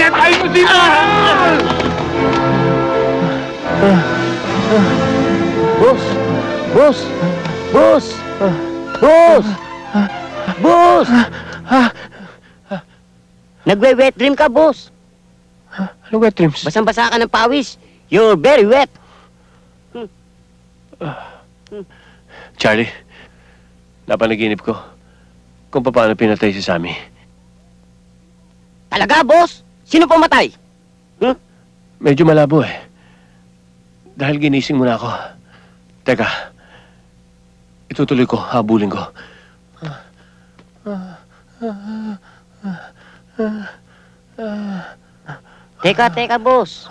Pinatay mo si Mahal! Boss! Boss! Boss! Boss! Boss! Nagwe-wet dream ka, boss. Ano wet dreams? Basang-basa ka ng pawis. You're very wet. Charlie, napanaginip ko kung paano pinatay si Sammy. Talaga, boss? Sino pumatay? Medyo malabo eh. Dahil ginising mo na ako. Teka, itutuloy ko, habulin ko. Teka, teka, boss.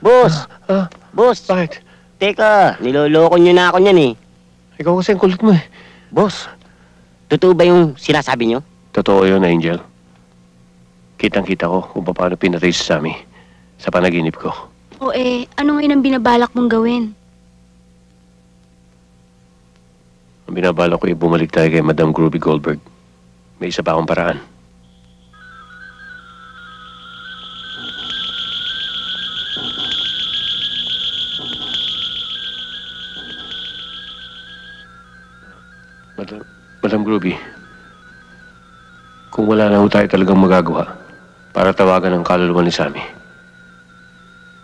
Boss. Boss. Bakit? Teka, niloloko nyo na ako niyan eh. Ikaw kasi ang kulot mo eh. Boss, totoo ba yung sinasabi nyo? Totoo yun, Angel. Kitang-kita ko kung paano pinatay si Sammy sa panaginip ko. O eh, ano ngayon ang binabalak mong gawin? Ang binabala ko ay bumalik tayo kay Madam Groovy Goldberg. May isa pa akong paraan. Madam, Madam Groovy, kung wala na tayo talagang magagawa para tawagan ang kaluluwa ni Sammy,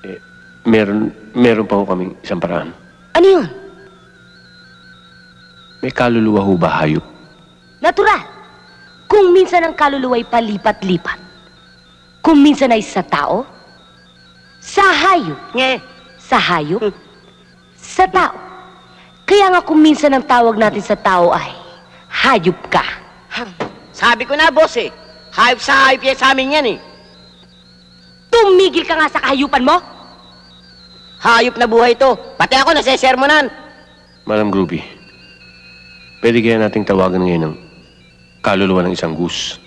eh, meron, meron pa ho kaming isang paraan. Ano yun? May kaluluwa ho ba hayop? Natural. Kung minsan ang kaluluwa ay palipat-lipat. Kung minsan ay sa tao, sa hayop. Nge. Sa hayop, sa tao. Kaya nga kung minsan ang tawag natin sa tao ay hayop ka. Sabi ko na, boss eh. Hayop sa hayop yan sa amin yan eh. Tumigil ka nga sa kahayupan mo. Hayop na buhay to. Pati ako nasesermonan. Madam Groovy, pwede kaya nating tawagan ngayon ng kaluluwa ng isang goose.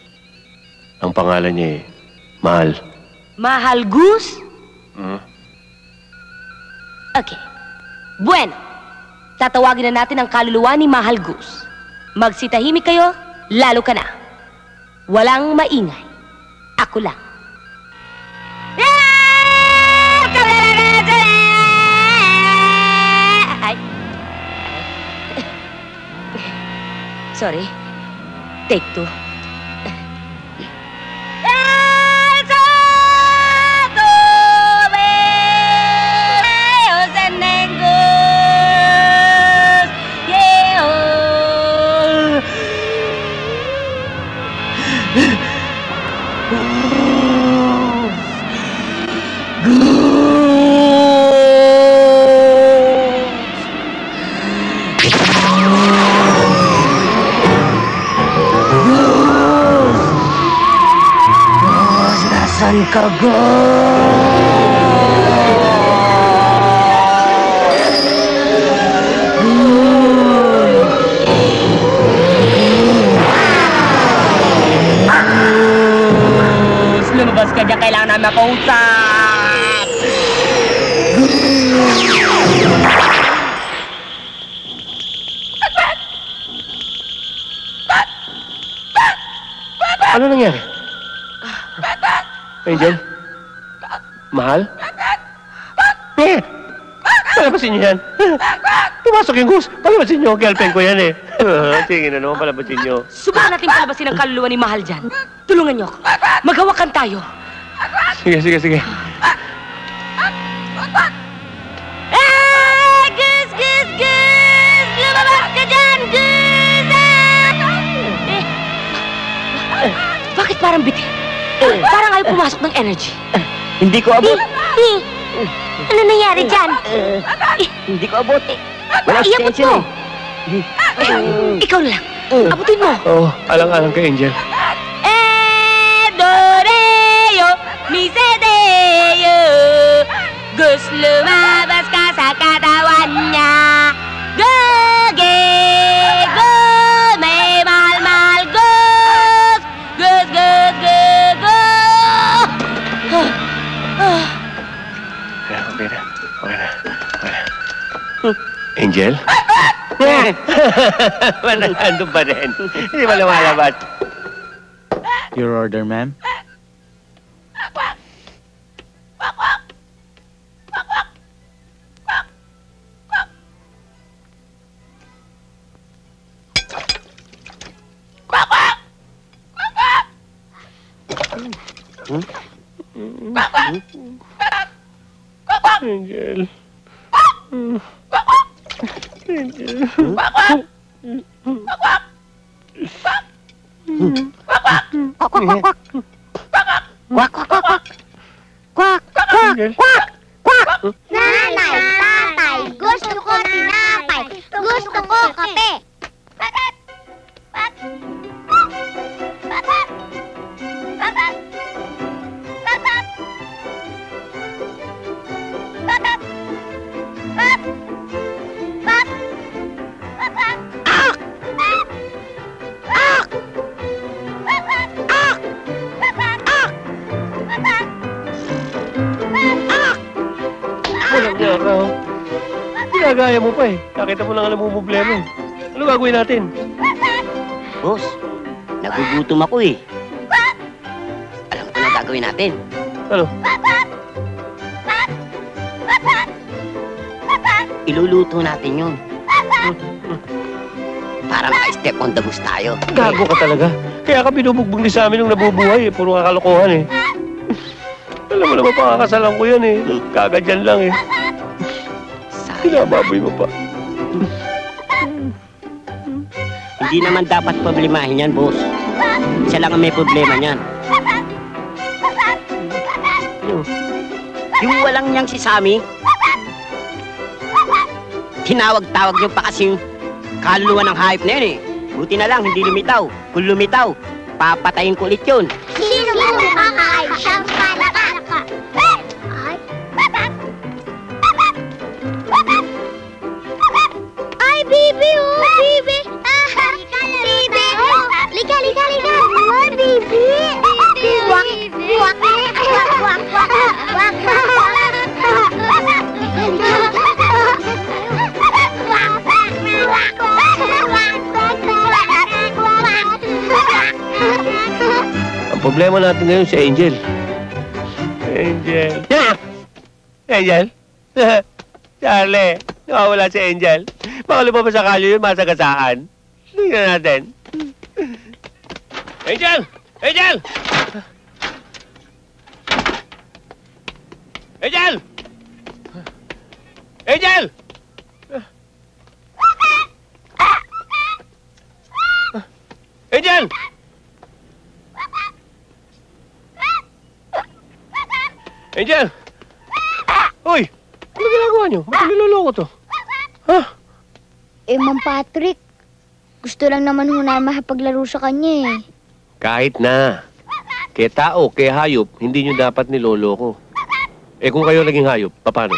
Ang pangalan niya eh, Mahal. Mahal Goose? Hmm? Okay. Bueno. Tatawagin na natin ang kaluluwa ni Mahal Goose. Magsitahimik kayo, lalo ka na. Walang maingay. Ako lang. Ay. Sorry. Take two. Sanka Lumabas ka dyan, kailangan namin makausap. Palabasin niyo yan. Pumasok yung goose. Palabasin niyo. Girlfriend ko yan eh. Sige na naman, palabasin niyo. Subukan natin palabasin ang kaluluwa ni Mahal dyan. Tulungan niyo ako. Maghawakan tayo. Sige, sige, sige. Ah! Gus, Gus, Gus! Lumabas ka dyan, Gus! Ah! Eh, bakit parang biti? Parang ayaw pumasok ng energy. Hindi ko abot. Ano nangyari dyan? Hindi ko abot. Wala Iabot mo. eh. Eh, ikaw na lang. Abutin mo. Oo, oh, alang-alang kay Angel. Doreo, mi sedeo Gus lumabas ka sa katawan niya Gage, Angel? Andun pa rin. Hindi ba lumalabas? Your order, ma'am? Angel. Angel. Kwak, kwak, kwak, kwak. Kwak, kwak, kwak, kwak. Kwak, kwak, kwak, kwak. Nanay, tatay, gusto ko tinapay. Gusto ko kape. Walang niya ka. oh. Ginagaya mo pa eh. Nakita mo lang alam mo problema eh. Ano gagawin natin? Boss, nagugutom ako eh. Alam ko na gagawin natin. Ano? Iluluto natin yun. Para maka-step on the bus tayo. Gago ka talaga. Kaya ka binubugbog ni sa amin nung nabubuhay eh. Puro kakalokohan eh. Alam mo naman pakakasalan ko yan eh. Kagadyan lang eh. Pinababoy mo pa. Hindi naman dapat problemahin yan, boss. Siya lang ang may problema niyan. Yung walang niyang si Sammy, tinawag-tawag niyo pa kasing kaluluwa ng hayop na yun eh. Buti na lang, hindi lumitaw. Kung lumitaw, papatayin ko ulit yun. Natin ngayon si Angel. Angel. Yeah! Angel? Charlie, nawawala si Angel. Baka lumabas sa kalyo yun, masagasaan. Tingnan natin. Angel! Angel! Angel! Angel! Angel! Angel! Uy! Ano ginagawa niyo? Ba't niloloko to? Eh, Ma'am Patrick, gusto lang naman ho na makipaglaro sa kanya eh. Kahit na. Kaya tao, kaya hayop, hindi nyo dapat niloloko. Eh kung kayo naging hayop, paano?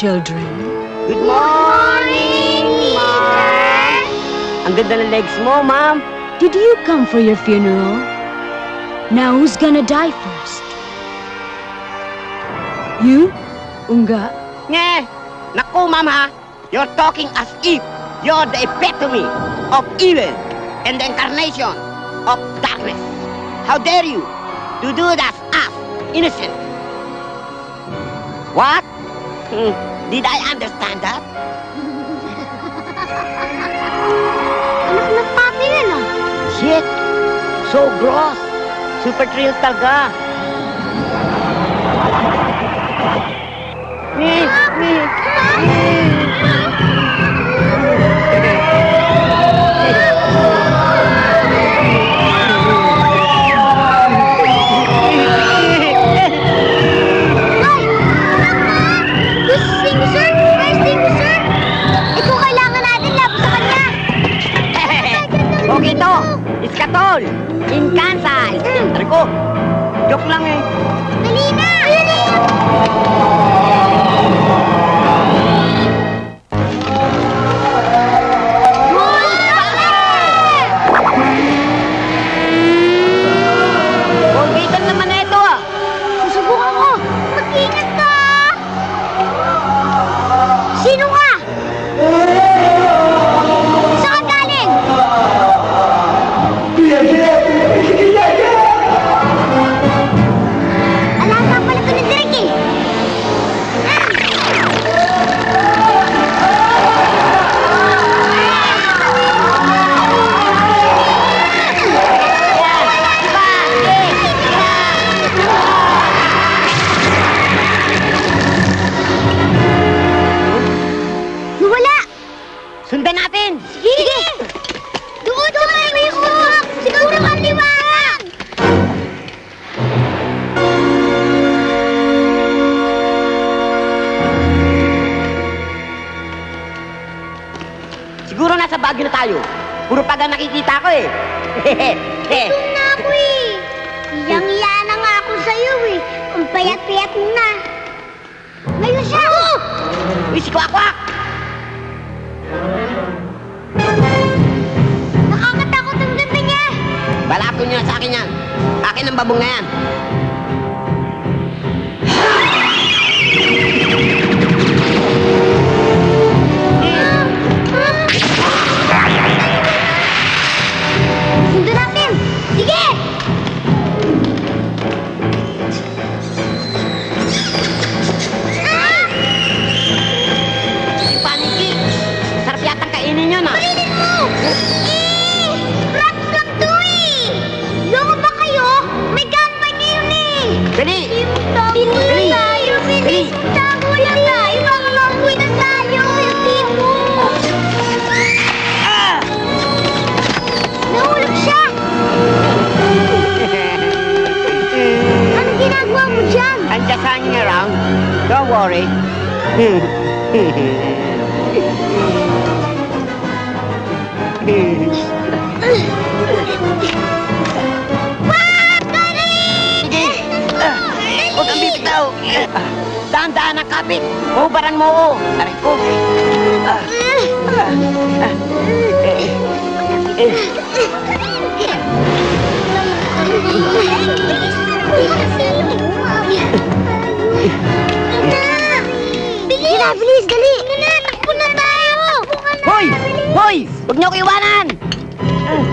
children. Good morning, Mom. Ang ganda ng legs more, Mom. Did you come for your funeral? Now who's gonna die first? You? Unga? Nye! Naku, Mama! You're talking as if you're the epitome of evil and the incarnation of darkness. How dare you to do that us, innocent? What? Hmm. Did I understand that? Shit! So gross! Super trill, talaga. Please, please, please. in Kansas. Aray ko, joke lang eh. Jump. And just hanging around. Don't worry. Wah, galing! Huwag kang bibitaw. Daan-daan oh, ang kapit. Ubaran mo, o. Aray ko. Gila, bilis! Dali! Gila, takbo na tayo! Hoy! Hoy! Huwag niyo ko iwanan! Saan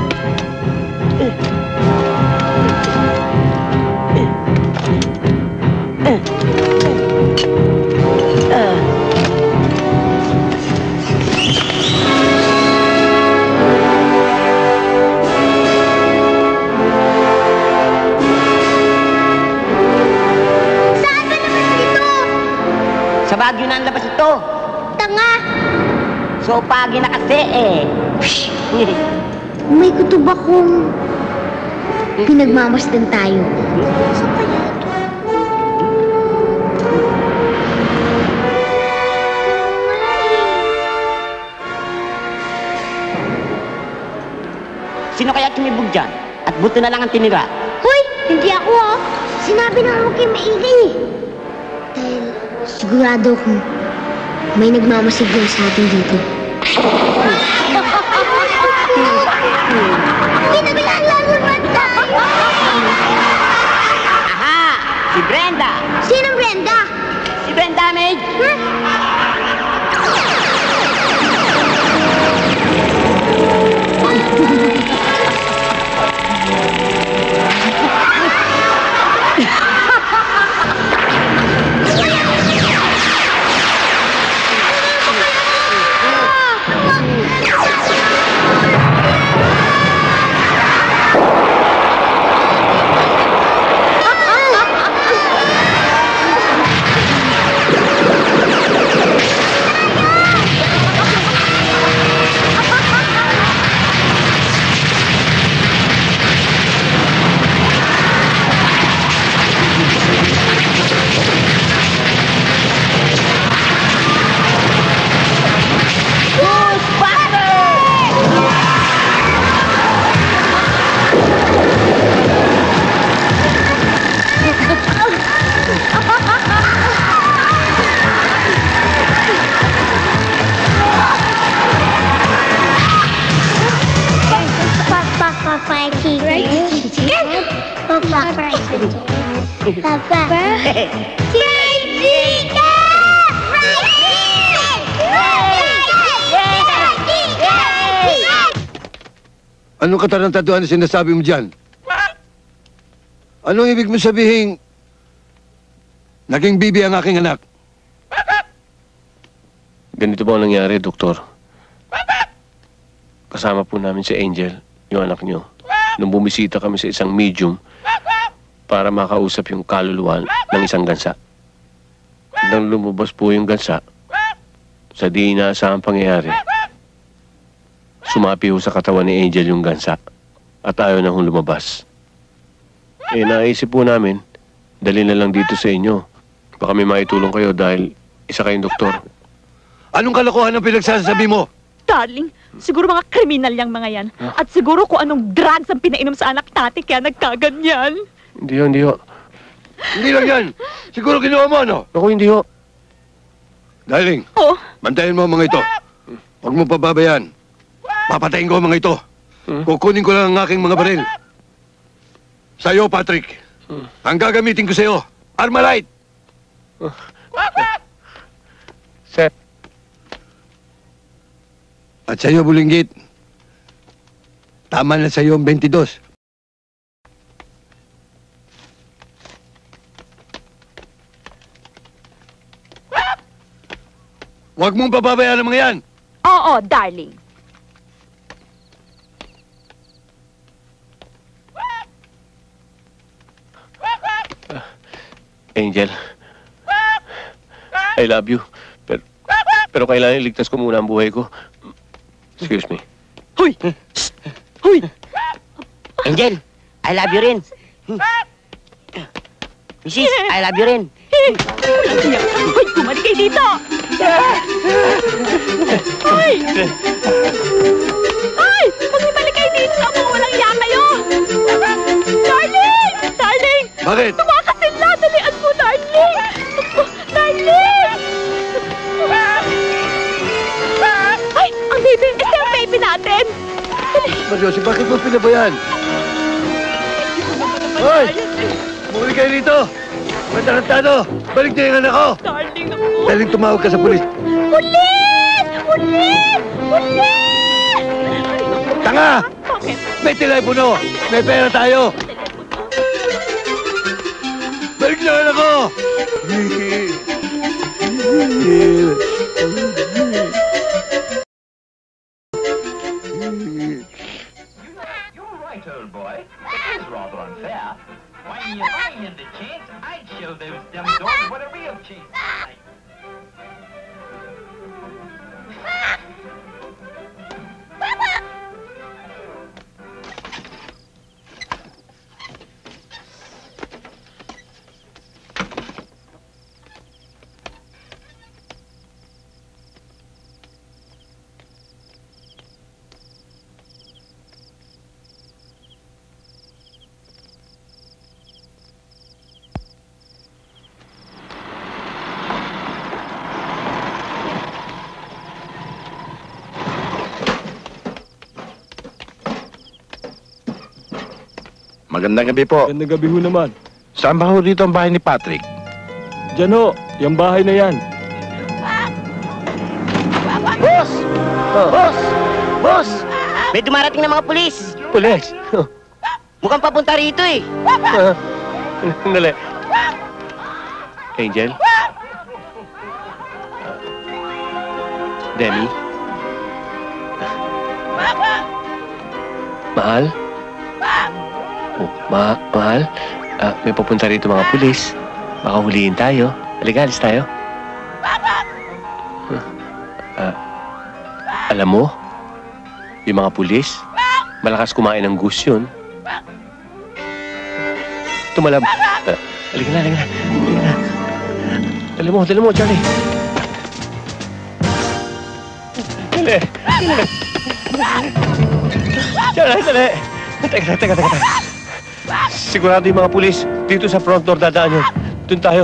Sa Baguio na ang labas ito. Tanga! So, pagi na kasi eh. May kutob akong pinagmamasdan tayo. Saan kaya ito? Sino kaya tumibog dyan? At buto na lang ang tinira. Hoy! Hindi ako ah! Sinabi na ako kay maingay eh. Sigurado akong may nagmamasigyan sa atin dito. Papa. Kaibigan! Anong katarantaduhan na sinasabi mo dyan? Anong ibig mo sabihin? Naging bibi ang aking anak. Ganito ba ang nangyari, Doktor? Kasama po namin si Angel, yung anak niyo. Nung bumisita kami sa isang medium para makausap yung kaluluwa ng isang gansa. Nang lumabas po yung gansa, sa di inaasahang pangyayari, sumapi ho sa katawan ni Angel yung gansa at ayaw na hong lumabas. Eh, naisip po namin, dali na lang dito sa inyo. Baka may maitulong kayo dahil isa kayong doktor. Anong kalokohan ang pinagsasabi mo? Darling, siguro mga kriminal yung mga yan. At siguro kung anong drugs ang pinainom sa anak natin kaya nagkaganyan. Hindi ho, hindi ho. Hindi lang yan. Siguro ginawa mo, ano? Ako hindi ho. Darling, Oh, bantayan mo ang mga ito. Huwag mo pababayaan. Papatayin ko ang mga ito. Kukunin ko lang ang aking mga baril. Sa'yo, Patrick. Ang gagamitin ko sa'yo, Armalite. Sir. At sa'yo, Bulinggit. Tama na sa'yo ang 22. Huwag mong pababayaan ang mga yan. oo, darling. Angel. I love you. Pero, pero kailangan iligtas ko muna ang buhay ko. Excuse me. Hoy! Hoy! Angel, I love you rin. Mrs., I love you rin. Hoy, bumalik kayo dito! Hoy! Hoy! Bumibalik kayo dito! Walang iya kayo! Darling! Darling! Bakit? Tumakas sila! Dalian mo, darling! Darling! Ay! Ang baby! Ito yung baby natin! Marjosi, bakit mo pinabayaan? Hoy! Bumalik kayo dito! Matarantado! Balik niyo yung anak ko! Darling ako. Daling tumawag ka sa pulis. Ulit! Ulit! Ulit! Tanga! May telepono! May pera tayo! Balik niyo yung anak ko! You're When I had the chance, I'd show those dumb dogs what a real chance is like. Magandang gabi po. Magandang gabi ho naman. Saan ba ho dito ang bahay ni Patrick? Diyan ho, yung bahay na yan. Boss! Boss! Boss! May dumarating na mga pulis. Pulis? Mukhang papunta rito eh. Dali. Angel? Demi? Mahal? Oh, ma mahal? Ah, may papunta rito mga pulis. Baka huliin tayo. Halika, alis tayo. Ah, alam mo, yung mga pulis, malakas kumain ng goose yun. Tumalab. Na, halika na. Halika na. Dali mo, dali mo, Charlie. Dali, dali. Charlie, dali. Teka, teka, teka, teka. Sigurado yung mga pulis dito sa front door dadaan yun. Doon tayo.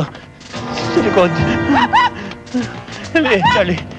Sa likod. Dali, Charlie.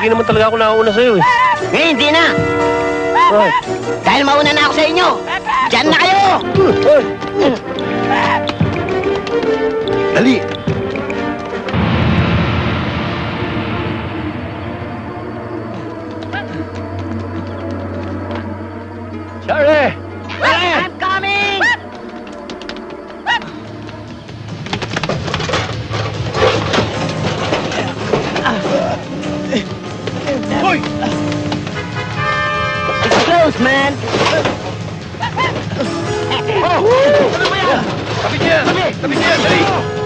Lagi naman talaga ako nakauna sa'yo eh. Ngayon, hindi na. Right. Dahil mauna na ako sa inyo. Diyan na kayo. Dali! Yan? Tabi niya! Tabi niya! Dali! Charlie!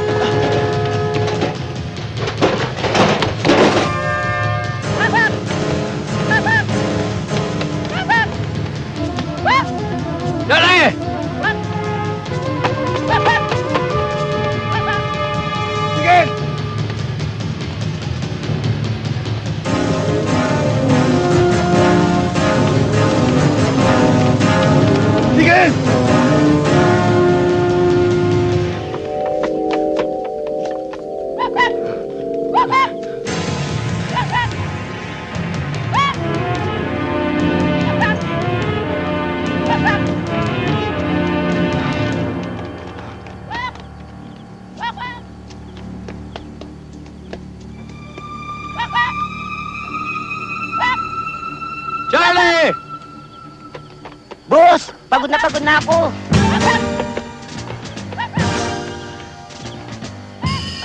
Na ako.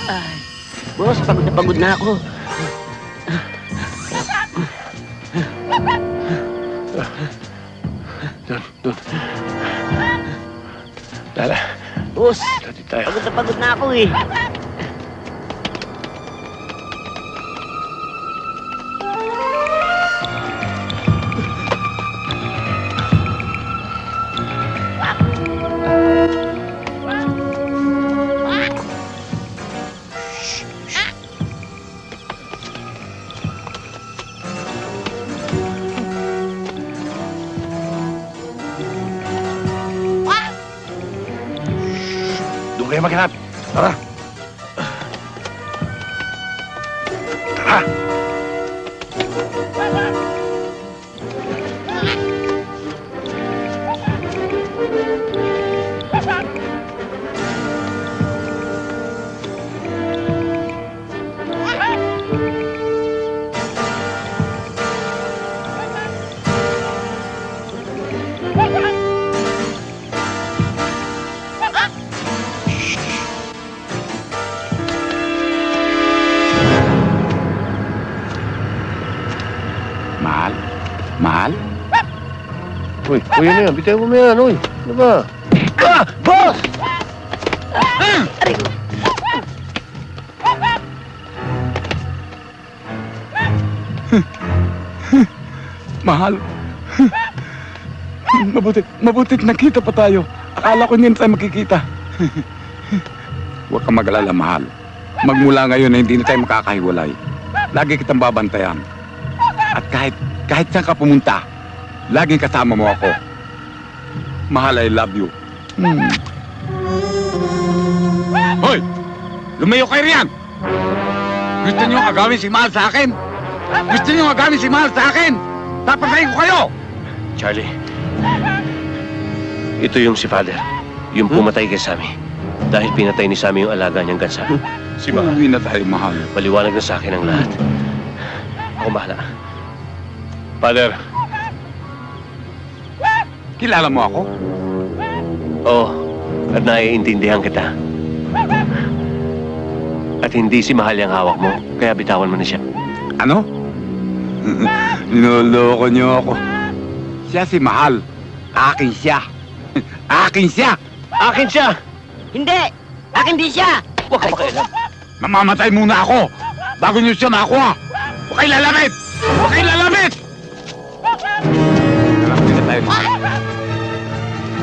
Ay, boss, pagod na pagod na ako. Doon, doon. Lala, Boss, pagod na pagod na ako eh. Kuya na yan. Bitay mo na yan, uy. Ano ba? Ah! Boss! Mahal. mabuti, mabutit nakita pa tayo. Akala ko hindi tayo makikita. Huwag kang mag-alala, mahal. Magmula ngayon na hindi na tayo makakahiwalay. Lagi kitang babantayan. At kahit, kahit saan ka pumunta, laging kasama mo ako. Mahal, I love you. Hmm. Hoy! Lumayo kayo riyan! Gusto niyo agawin si Mahal sa akin? Gusto niyo agawin si Mahal sa akin? Papatayin ko kayo! Charlie, ito yung si Father. Yung pumatay kay Sammy. Dahil pinatay ni Sammy yung alaga niyang gansa. Si Mahal. Uwi na tayo, Mahal. Maliwanag na sa akin ang lahat. Ako bahala. Father, Kilala mo ako? oo. At naiintindihan kita. At hindi si Mahal yung hawak mo, kaya bitawan mo na siya. Ano? Niloloko niyo ako. Siya si Mahal. Akin siya. Akin siya! Akin siya! Hindi! Akin di siya! Huwag ka makialam. Mamamatay muna ako bago niyo siya makuha. Huwag kayo lalamit! Huwag kayo lalamit! Lalapit na tayo,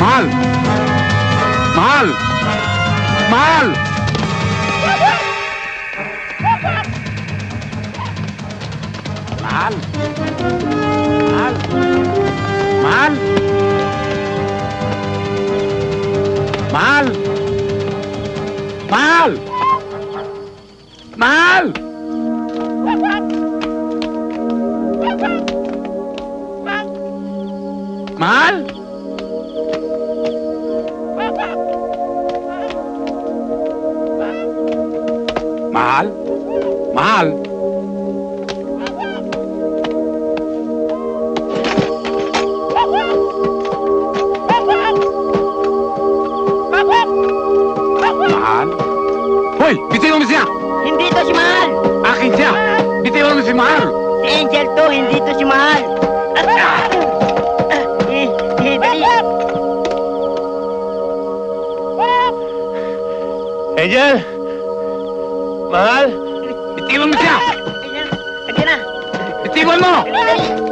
mall. Mall. Mall. Mall. Mahal! Mahal! Mahal! Mahal! Mahal! Mahal? Mahal? Mahal? Hoy! Bitiwan mo siya! Hindi to si Mahal! Akin siya! Bitiwan mo si Mahal! Si Angel to, hindi to si Mahal! Eh, eh, dali! Angel! Mahal! Bitiwan mo siya! Ayan na! Bitiwan mo! Angel?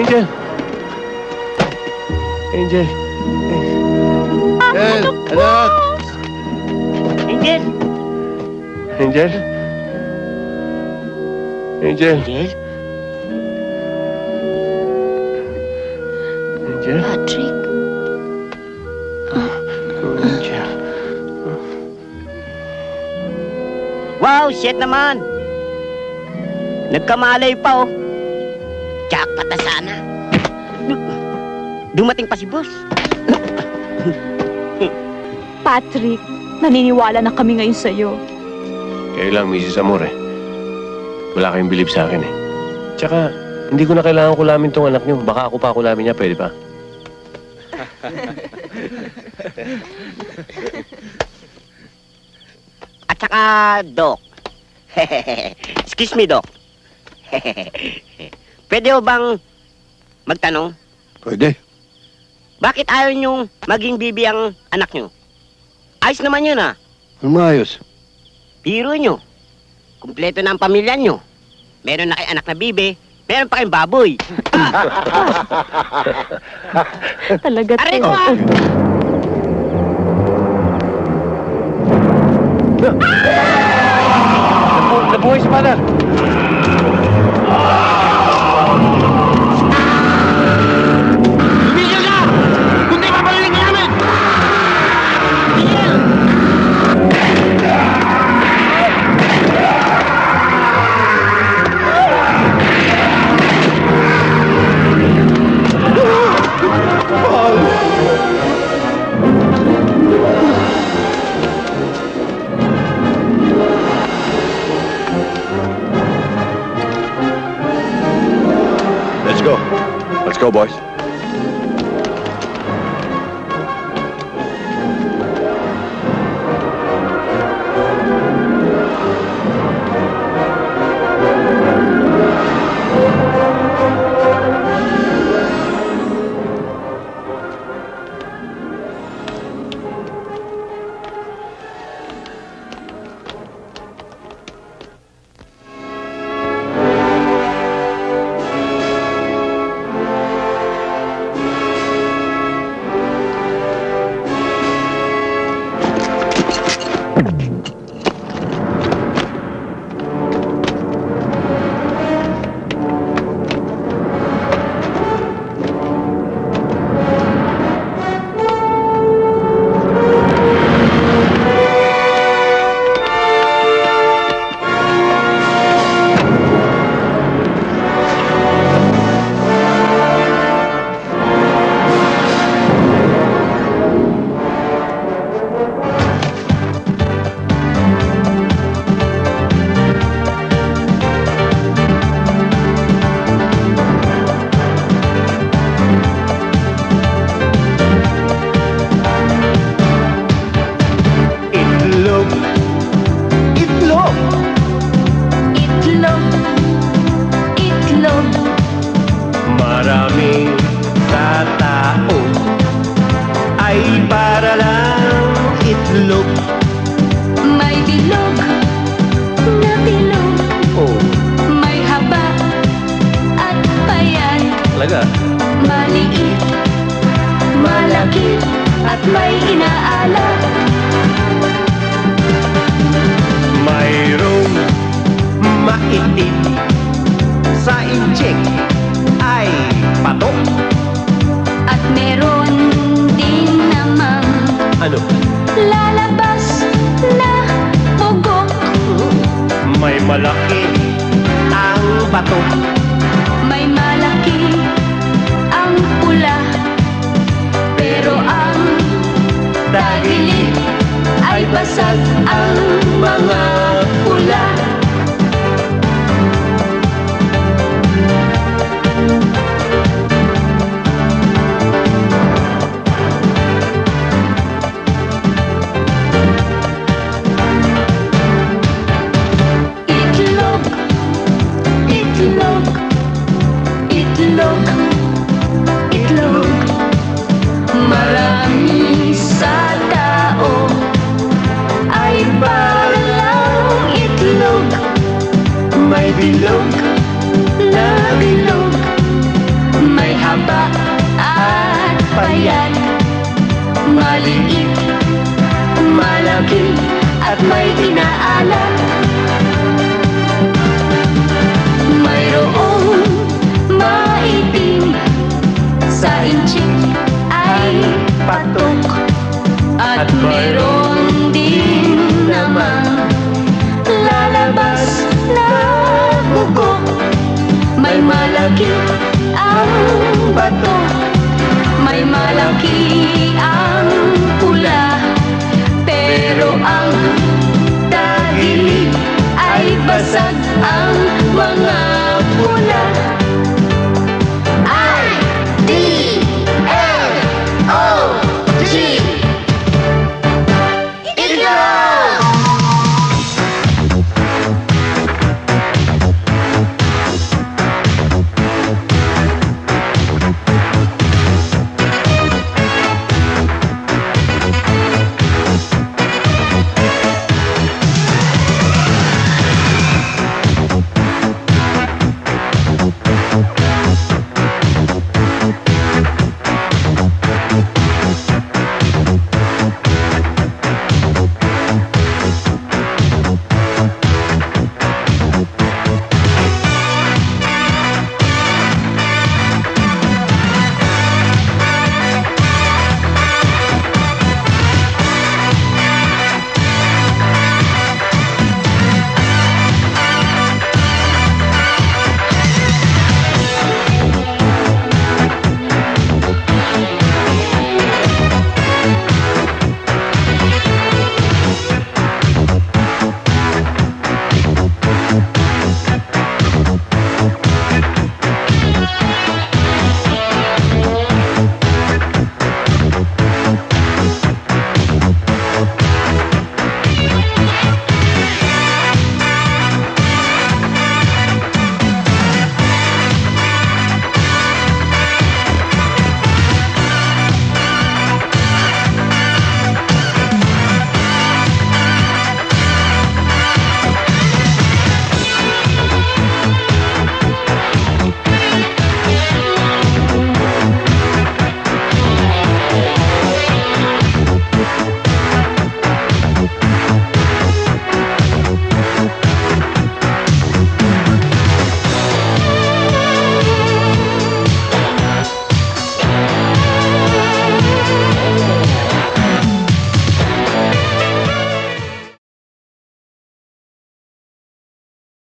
Angel? Angel? Angel, anak! Angel! Angel? Angel? Angel? Angel? Patrick. Angel. Wow, shit naman! Nagkamalay pa, oh. Dumating pa si boss. Patrick, naniniwala na kami ngayon sa'yo. Kaya lang, Mrs. Amore. Wala kayong bilib sa akin eh. Tsaka, hindi ko na kailangan kulamin tong anak niyo. Baka ako pa kulamin niya, pwede ba? At saka, Doc. Excuse me, Doc. Pwede ho bang magtanong? Pwede. Bakit ayaw niyong maging bibi ang anak niyo? Ayos naman yun, ah. Ano maayos? Biro niyo. Kumpleto na ang pamilya niyo. Meron na kayo anak na bibi, meron pa kayong baboy. Talaga Aray to. ko, ah! Nabuhay si Father! Let's go. Let's go, boys. May bilog na May haba at payat Maliit, malaki at may inaalat Mayroong maitim sa inchik ay patok. At mayroon din malaki ang bato. May malaki ang pula Pero ang dahili ay basag ang mga pula.